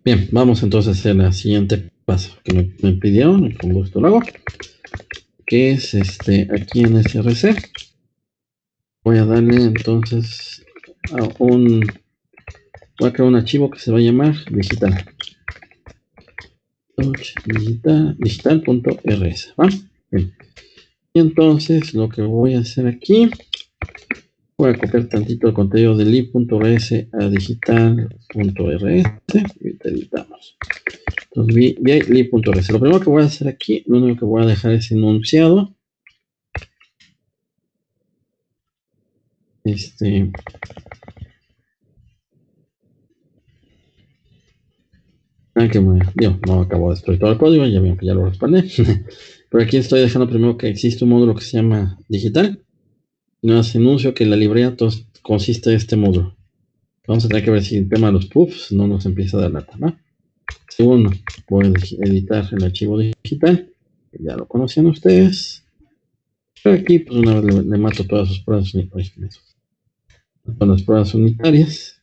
Bien, vamos entonces a hacer el siguiente paso que me, me pidieron y con gusto lo. Que es este aquí en SRC. Voy a darle entonces a un. Voy a crear un archivo que se va a llamar digital. Digital, digital.rs. Bien. Y entonces lo que voy a hacer aquí Voy a copiar tantito el contenido de lib.rs a digital.rs y editamos. Entonces, lib.rs. Lo primero que voy a hacer aquí, lo único que voy a dejar es enunciado. Este. Ah, que me, no acabo de destruir todo el código, ya que ya lo respaldé. Pero aquí estoy dejando primero que existe un módulo que se llama digital nos anuncio que la librería consiste de este módulo. Vamos a tener que ver si el tema de los puffs no nos empieza a dar lata, ¿no? Segundo, voy a editar el archivo digital, ya lo conocían ustedes. Pero aquí, pues una vez le, mato todas sus las pruebas unitarias.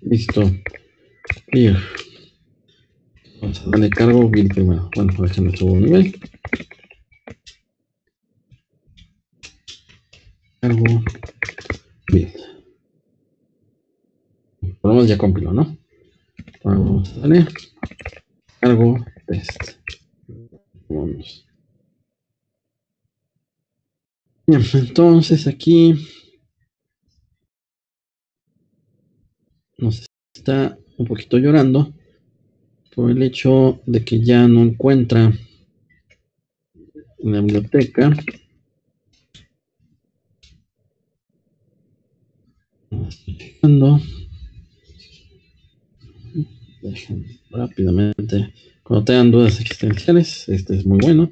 Listo. Clear. Vamos a darle cargo bien primero. Bueno, déjenme subo un nivel. Cargo bien. Por lo menos ya compiló, ¿no? Vamos, dale. Cargo test. Vamos. Bien, entonces aquí nos está un poquito llorando por el hecho de que ya no encuentra en la biblioteca. Rápidamente cuando tengan dudas existenciales este es muy bueno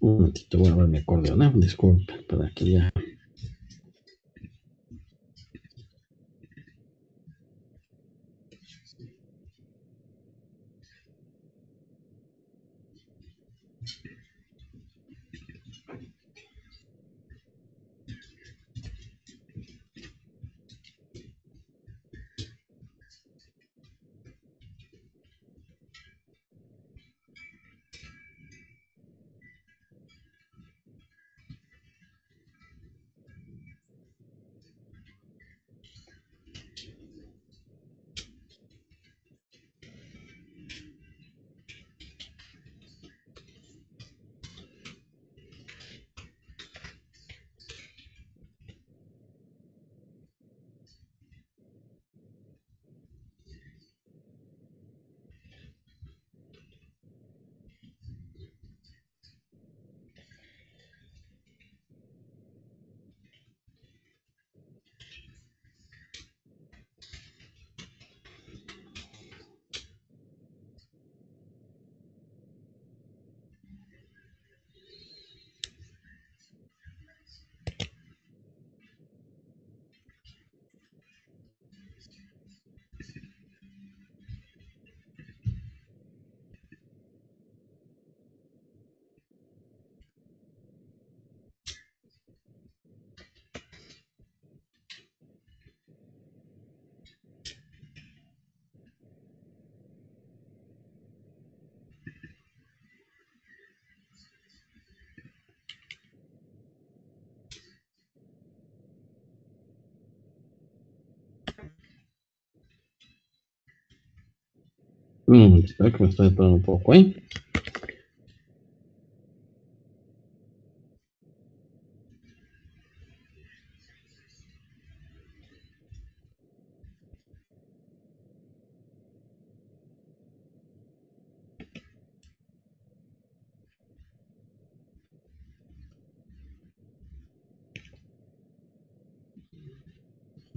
Un momentito, voy a ver mi acordeón, ¿eh? disculpe, para que ya começou entrando um pouco, hein?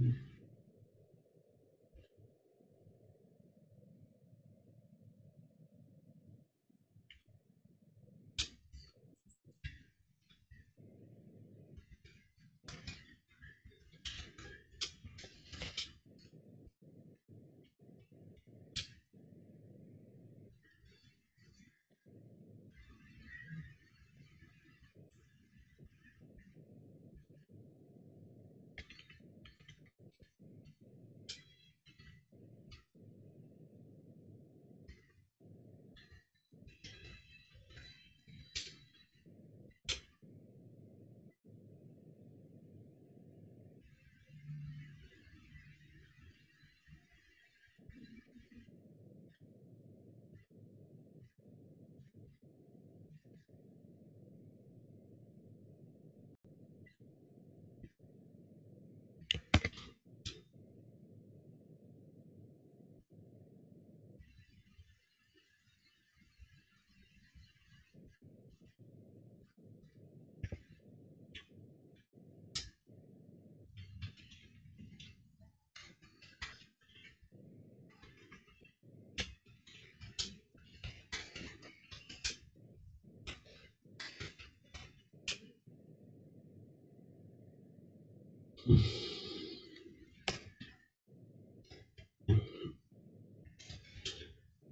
Mm-hmm.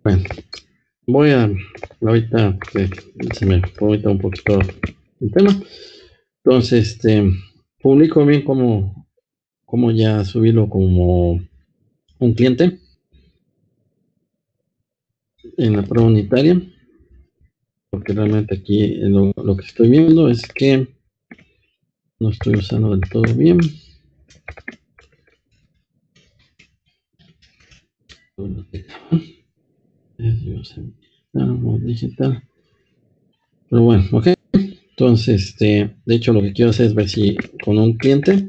Bueno, voy a ahorita se me fue un poquito el tema. Entonces, este publico bien cómo, cómo ya subirlo como un cliente en la prueba unitaria. Porque realmente aquí lo que estoy viendo es que no estoy usando del todo bien. Digital. Pero bueno, ok. Entonces, este, de hecho, lo que quiero hacer es ver si con un cliente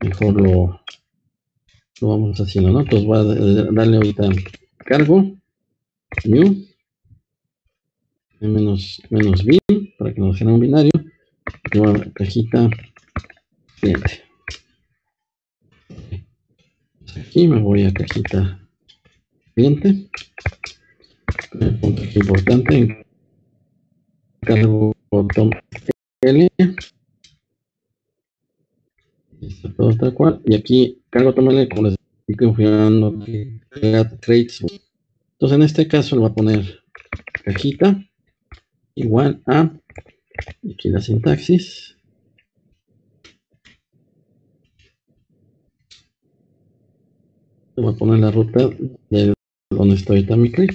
mejor lo, lo vamos haciendo, ¿no? Entonces voy a darle ahorita cargo, new, menos, menos bin, para que nos genere un binario, y cajita cliente. Aquí me voy a cajita cliente. El punto importante. Cargo botón L. Está todo tal cual. Y aquí cargo L como les estoy configurando create Entonces en este caso le voy a poner cajita igual a aquí la sintaxis voy a poner la ruta de donde estoy ahorita mi clip.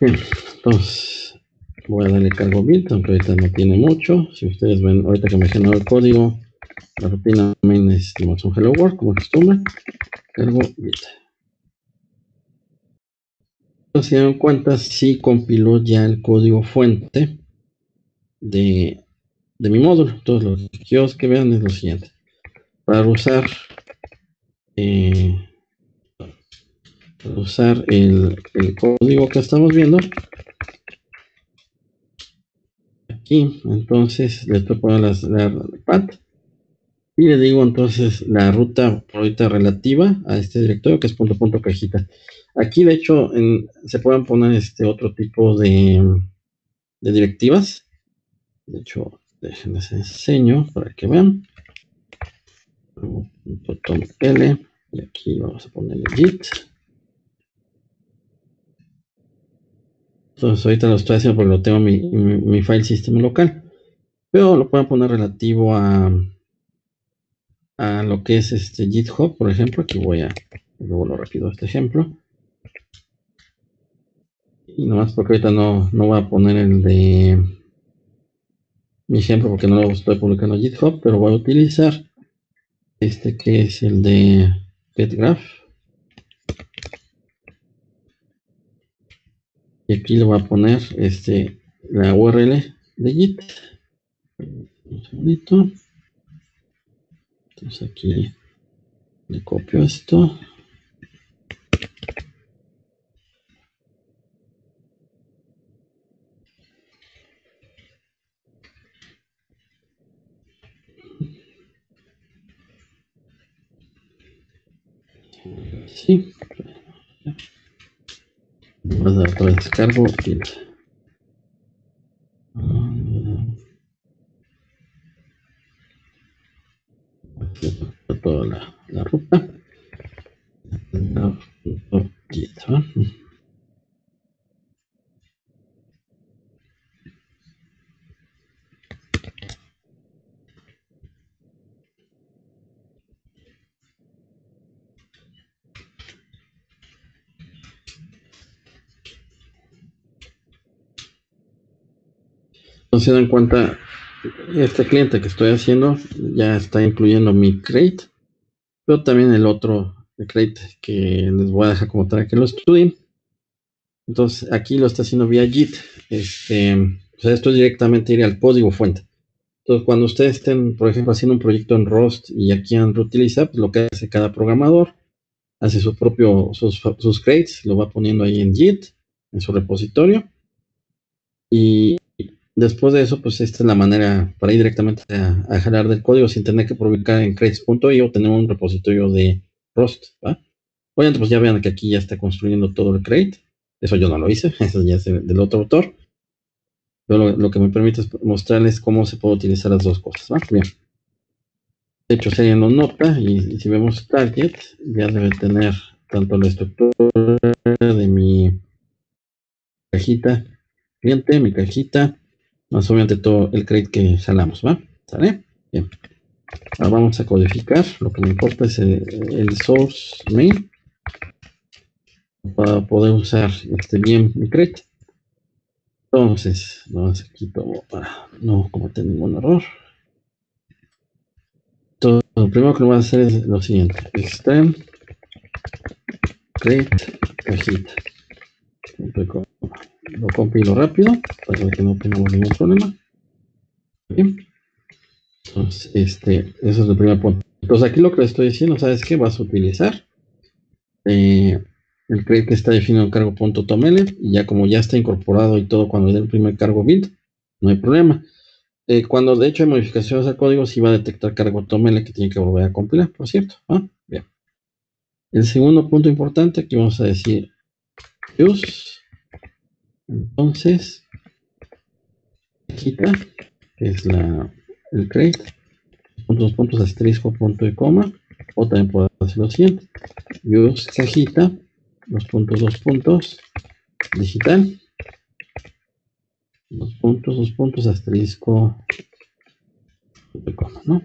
Bien, entonces voy a darle cargo build, aunque ahorita no tiene mucho. Si ustedes ven, ahorita que me generó el código, la rutina main es un hello world, como costumbre. Cargo build. Entonces, se dan cuenta, si compiló ya el código fuente de, de mi módulo. Entonces, lo que quiero que vean es lo siguiente. Para usar eh, usar el, código que estamos viendo. Aquí entonces le estoy poniendo la, path y le digo entonces la ruta ahorita relativa a este directorio que es punto punto cajita. Aquí de hecho se pueden poner este otro tipo de, de directivas. De hecho déjenles enseño para que vean botón L y aquí vamos a ponerle git. Entonces ahorita lo estoy haciendo porque lo tengo en mi, file sistema local. Pero lo pueden poner relativo a, a lo que es este GitHub, por ejemplo. Aquí voy a, luego lo rápido este ejemplo. Y nomás porque ahorita no, no voy a poner el de mi ejemplo porque no lo estoy publicando en GitHub, pero voy a utilizar este que es el de getgraph. Y aquí le voy a poner este la URL de Git. Un segundito. Entonces aquí le copio esto. Sí. Vamos a otra descargo y toda la, la ruta. La, la, no se dan cuenta, este cliente que estoy haciendo ya está incluyendo mi crate, pero también el otro crate que les voy a dejar como para que lo estudien. Entonces aquí lo está haciendo vía Git. Este, o sea, esto directamente iría al código fuente. Entonces, cuando ustedes estén, por ejemplo, haciendo un proyecto en Rust y aquí en reutiliza, pues lo que hace cada programador, hace su propio, sus, sus crates, lo va poniendo ahí en Git, en su repositorio Y después de eso, pues esta es la manera para ir directamente a, jalar del código sin tener que publicar en crates.io tener un repositorio de Rust. ¿va? Obviamente, pues ya vean que aquí ya está construyendo todo el crate. Eso yo no lo hice, eso ya es del otro autor. Pero lo, que me permite es mostrarles cómo se puede utilizar las dos cosas. Bien. De hecho, alguien lo nota, y, si vemos target, ya debe tener tanto la estructura de mi cajita cliente, mi cajita, más obviamente todo el crate que jalamos, ¿va? ¿Sale? Bien. Ahora vamos a codificar, lo que me importa es el, source main para poder usar este bien mi crate. Entonces, vamos aquí todo para no cometer ningún error. Todo, lo primero que voy a hacer es lo siguiente: extend create cajita. Lo compilo rápido para que no tengamos ningún problema. Bien. Entonces, este, eso es el primer punto. Entonces, aquí lo que le estoy diciendo, ¿sabes qué? Vas a utilizar eh, el create que está definido en cargo.toml y ya como ya está incorporado y todo cuando dé el primer cargo build, no hay problema. Eh, cuando de hecho hay modificaciones al código, sí va a detectar cargo toml que tiene que volver a compilar, por cierto. ¿ah? Bien. El segundo punto importante, aquí vamos a decir use. Entonces, quita, que es la, el crate, puntos, puntos, asterisco, punto y coma, o también puedo hacer lo siguiente, use cajita, los puntos, dos puntos, digital, Dos puntos, dos puntos, asterisco, ¿no?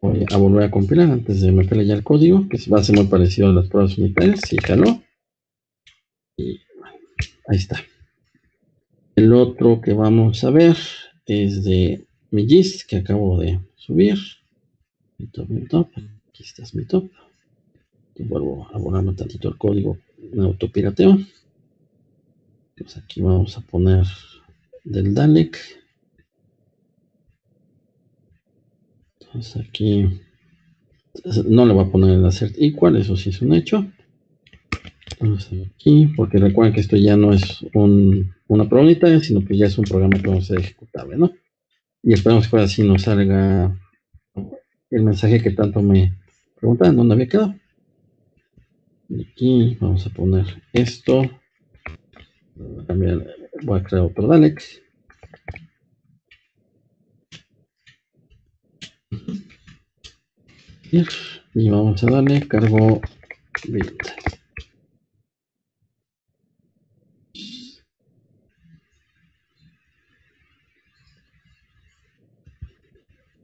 Voy a volver a compilar antes de meterle ya el código, que va a ser muy parecido a las pruebas unitarias. Sí, jaló. Y ahí está. El otro que vamos a ver es de mi gist que acabo de subir. Mi top, mi top. Aquí está mi top. vuelvo a borrar un tantito el código de autopirateo. Pues aquí vamos a poner del Dalek. Entonces aquí no le voy a poner el assert equal, eso sí es un hecho vamos a ver aquí, porque recuerden que esto ya no es un, una prueba sino que ya es un programa que vamos a ejecutable, ¿no? Y esperamos que ahora sí nos salga el mensaje que tanto me preguntaban dónde había quedado. Aquí vamos a poner esto. Voy voy a crear otro Dalex. Y vamos a darle cargo 20.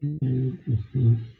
Mm-hmm. mm-hmm.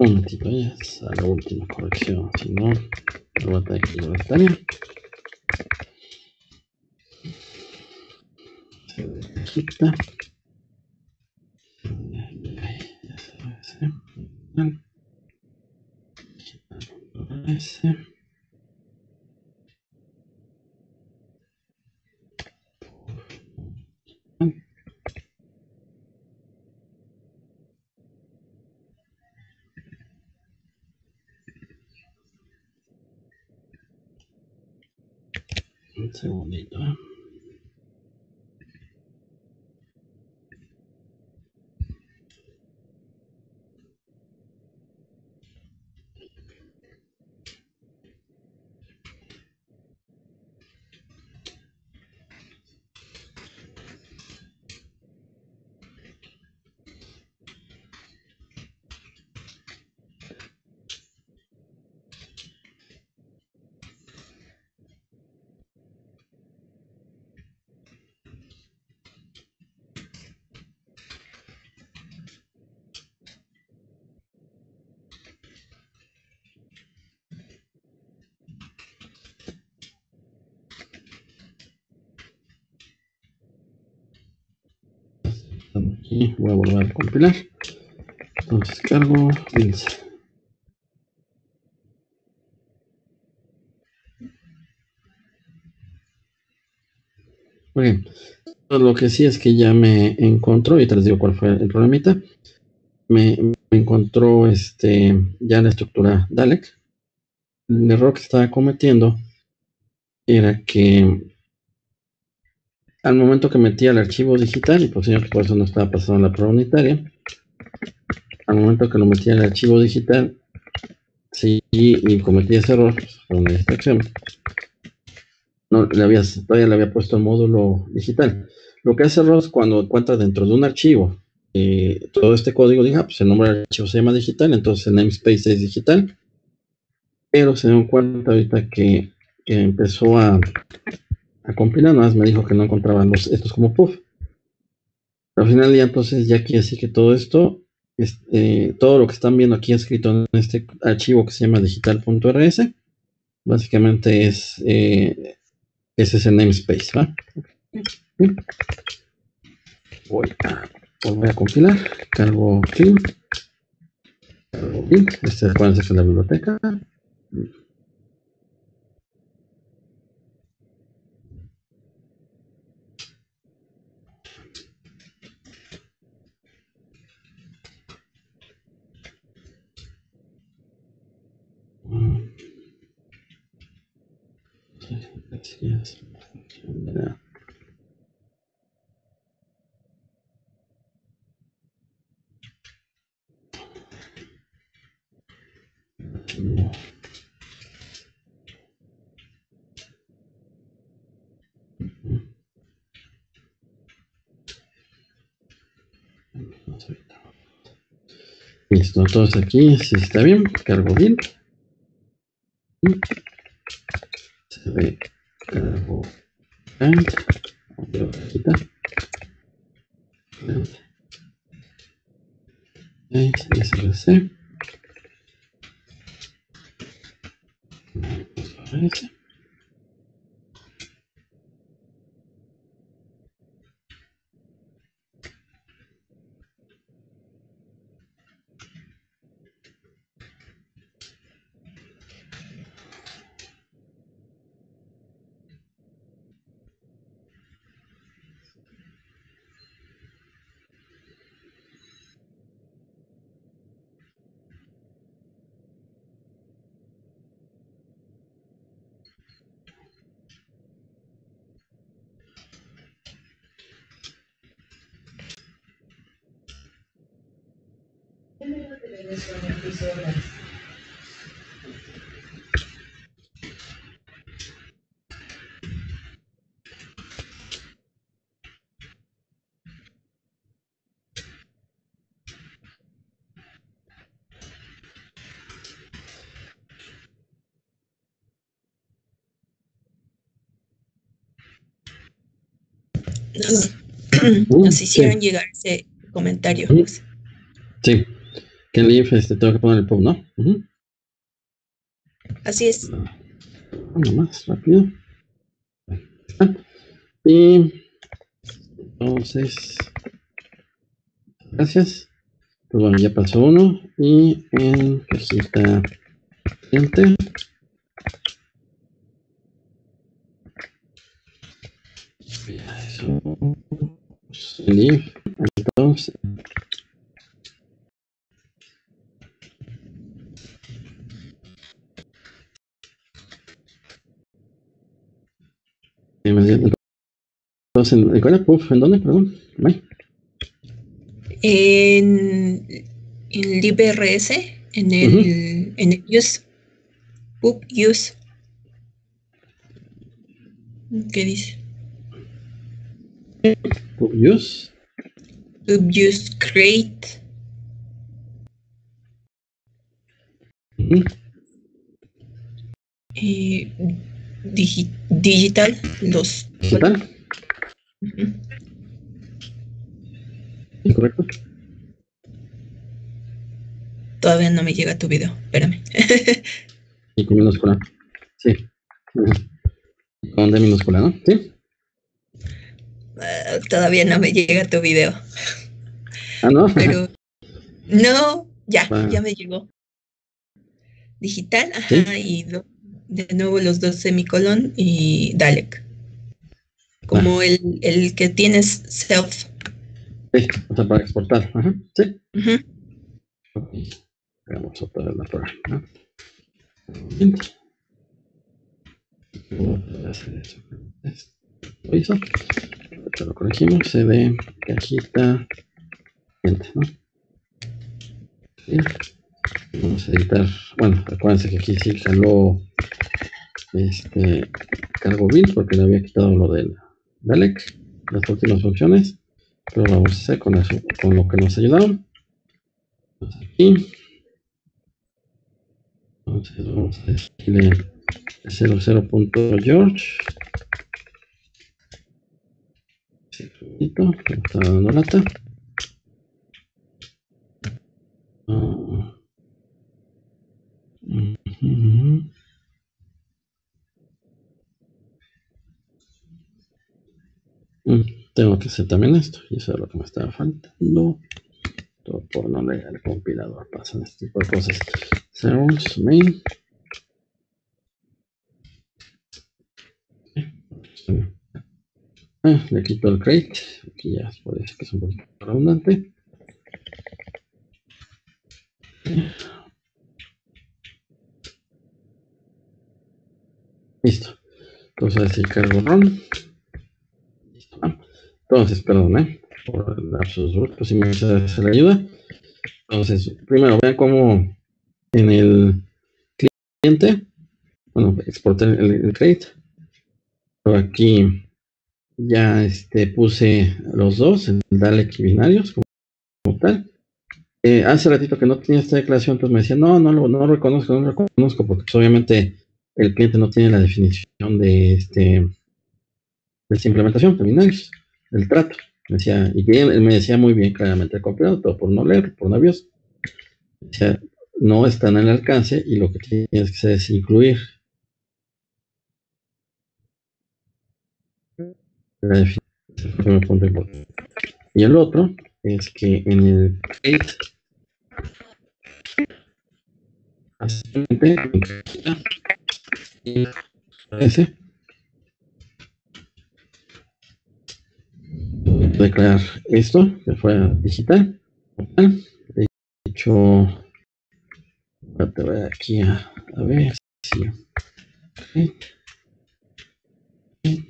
Un momentito, ya es a la última corrección, si no, no va a estar equivocada. Se quita. Ese. Un segundito. ¿eh? Aquí voy a volver a compilar. Entonces cargo builds. Ok, lo que sí es que ya me encontró, y te les digo cuál fue el problemita. Me, me encontró este, ya la estructura Dalek. El error que estaba cometiendo era que al momento que metía el archivo digital, y por que por eso no estaba pasando la prueba unitaria, al momento que lo metía el archivo digital, sí, y cometí ese error, con una distracción, no, le había, todavía le había puesto el módulo digital. Lo que hace Ross cuando encuentra dentro de un archivo eh, todo este código, diga, ah, pues el nombre del archivo se llama digital, entonces el namespace es digital, pero se dio cuenta ahorita que, que empezó a, a compilar, nada más me dijo que no encontraba los, estos como puff. Al final ya entonces ya quiere decir que todo esto, este, todo lo que están viendo aquí escrito en este archivo que se llama digital.rs, básicamente es eh, ese namespace. Voy a volver a compilar, cargo clean, cargo build, este es la biblioteca, Yes. Yeah. Listo, entonces aquí si está bien, cargo bien. Se ve and the and, and this is the same. Nos, hicieron llegar ese comentario. Sí, que el IF este, tengo que poner el pub, ¿no? Así es. Uno más, rápido. Y entonces, gracias. Pues bueno, ya pasó uno. Y en cajita siguiente. Entonces. Entonces, ¿en cuál Puff? ¿En dónde? Perdón. En, en LibRS, en el, uh -huh. en el use. Puff use. ¿Qué dice? Puff use create. Uh -huh. eh, digi digital, los. ¿Digital? Uh -huh. ¿Es correcto? Todavía no me llega tu video, espérame. y con minúscula. Sí. Con D minúscula, ¿no? Sí. Uh, todavía no me llega tu video. Ah, no. Pero. No, ya, ya me llegó. Digital, ajá, ¿Sí? y do, de nuevo los dos semicolon y Dalek. Como el, el que tienes self. Sí, o sea, para exportar. Ajá, sí. Uh -huh. okay. Hagamos otra vez la prueba. ¿no? Lo hizo. Lo corregimos. CD, cajita, gente, ¿no? Bien. Vamos a editar. Bueno, acuérdense que aquí sí jaló este cargo bin porque le había quitado lo del Dalek, las últimas funciones. Pero vamos a hacer con eso, con lo que nos ayudaron. Aquí. Entonces vamos a decirle 00.george. Que está dando lata. -huh. Tengo que hacer también esto, y eso es lo que me estaba faltando. Todo por no leer el compilador, pasan este tipo de cosas. Main. Ah, le quito el crate, aquí ya puede ser que es un poquito redundante. Listo. Entonces, el cargo run. Entonces, perdón, ¿eh? Por el lapsus pues si me hace la ayuda. Entonces, primero, vean cómo en el cliente, bueno, exporté el, el crate. Aquí ya este, puse los dos, el Dalek y binarios, como, tal. Eh, hace ratito que no tenía esta declaración, pues me decía, no, no lo no reconozco, no lo reconozco, porque pues, obviamente el cliente no tiene la definición de este de esta implementación de binarios el trato. Me decía, y que él me decía muy bien claramente copiado, todo por no leer, por navios. Decía, no están al alcance y lo que tienes que hacer es incluir la definición punto importante. Y el otro es que en el create ese declarar esto, que fue digital. De hecho, te voy aquí a, a ver si. Y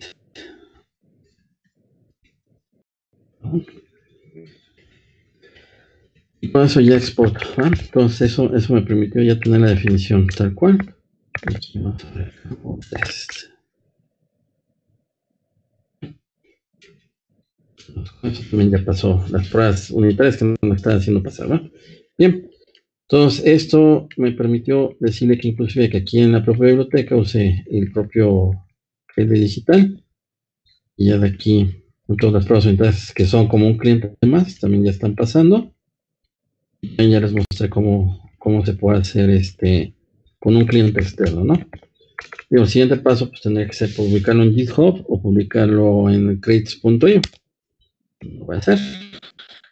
con eso ya exporto. Entonces eso, eso me permitió ya tener la definición tal cual. Aquí vamos a ver. Test. Eso también ya pasó. Las pruebas unitarias que no me están haciendo pasar, ¿no? Bien. Entonces, esto me permitió decirle que inclusive que aquí en la propia biblioteca usé el propio GD digital. Y ya de aquí Todas las pruebas unitarias que son como un cliente más también ya están pasando. Ya les mostré cómo, cómo se puede hacer este con un cliente externo, ¿no? Y el siguiente paso pues tendría que ser publicarlo en GitHub o publicarlo en crates.io. Lo voy a hacer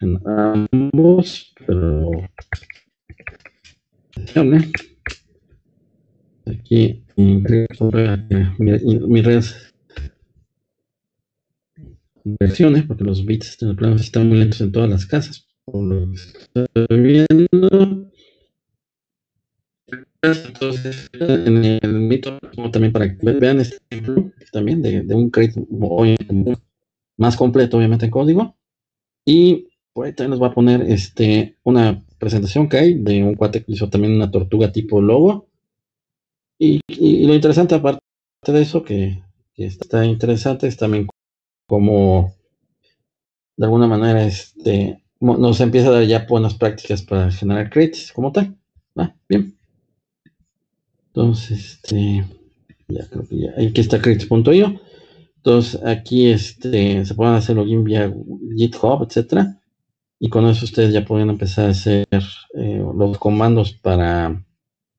en ambos, pero aquí en mis redes versiones, porque los bits están muy lentos en todas las casas. Por lo que estoy viendo. Entonces, en el mito, también para que vean este ejemplo también de, un crédito más completo, obviamente en código. Y por ahí también nos va a poner este, una presentación que hay de un cuate que hizo también una tortuga tipo logo. Y, lo interesante, aparte de eso, que, está interesante, es también como de alguna manera este, nos empieza a dar ya buenas prácticas para generar créditos como tal. ¿Va? Bien. Entonces, este, ya creo que ya, aquí está credits.io. Entonces, aquí este, se pueden hacer login vía GitHub, etcétera. Y con eso ustedes ya pueden empezar a hacer eh, los comandos para,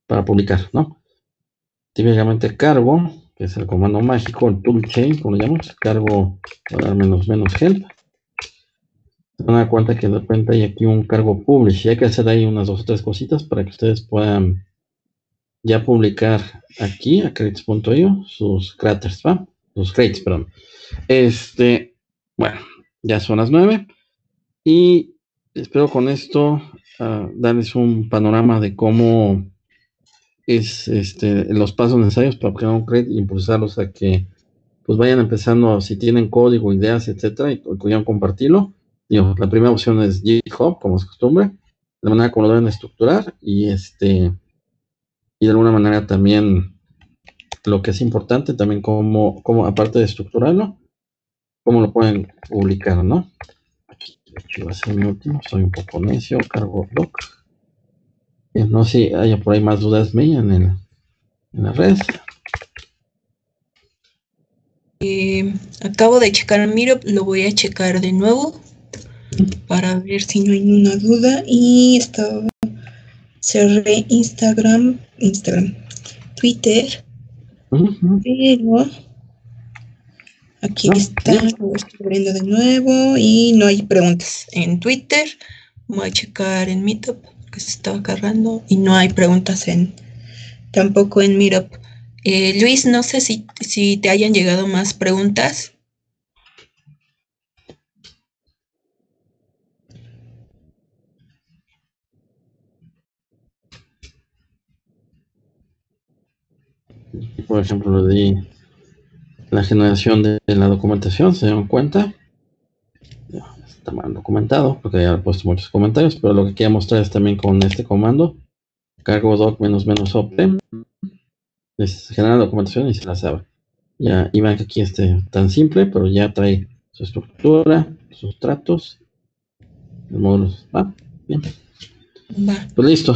para publicar, ¿no? Típicamente cargo, que es el comando mágico, el toolchain, como lo llamamos, cargo para dar menos menos help. Se van a dar cuenta que de repente hay aquí un cargo publish y hay que hacer ahí unas dos o tres cositas para que ustedes puedan ya publicar aquí a crates.io sus craters, ¿va? Sus crates, perdón. Este, bueno, ya son las nueve y espero con esto uh, darles un panorama de cómo es este, los pasos necesarios para crear un crate y impulsarlos a que pues vayan empezando, si tienen código, ideas, etcétera, y pudieran compartirlo. La primera opción es GitHub, como es costumbre, de manera como lo deben estructurar y este y de alguna manera también lo que es importante, también como, como aparte de estructurarlo, cómo lo pueden publicar, ¿no? Aquí, va a ser mi último, soy un poco necio, cargo doc. No sé si haya por ahí más dudas mías en, en la red. Eh, acabo de checar Miro, lo voy a checar de nuevo para ver si no hay ninguna duda. Y estaba cerré Instagram, Instagram, Twitter, pero aquí está, lo estoy abriendo de nuevo y no hay preguntas en Twitter. Voy a checar en Meetup que se estaba cargando y no hay preguntas en tampoco en Meetup. Eh, Luis, no sé si, si te hayan llegado más preguntas. Por ejemplo, de la generación de la documentación, se dan cuenta. está mal documentado porque ya he puesto muchos comentarios, pero lo que quería mostrar es también con este comando, cargo doc menos menos op, es genera documentación y se la sabe. Ya, y que aquí esté tan simple, pero ya trae su estructura, sus tratos, los módulos. ¿Va? Bien. Pues listo.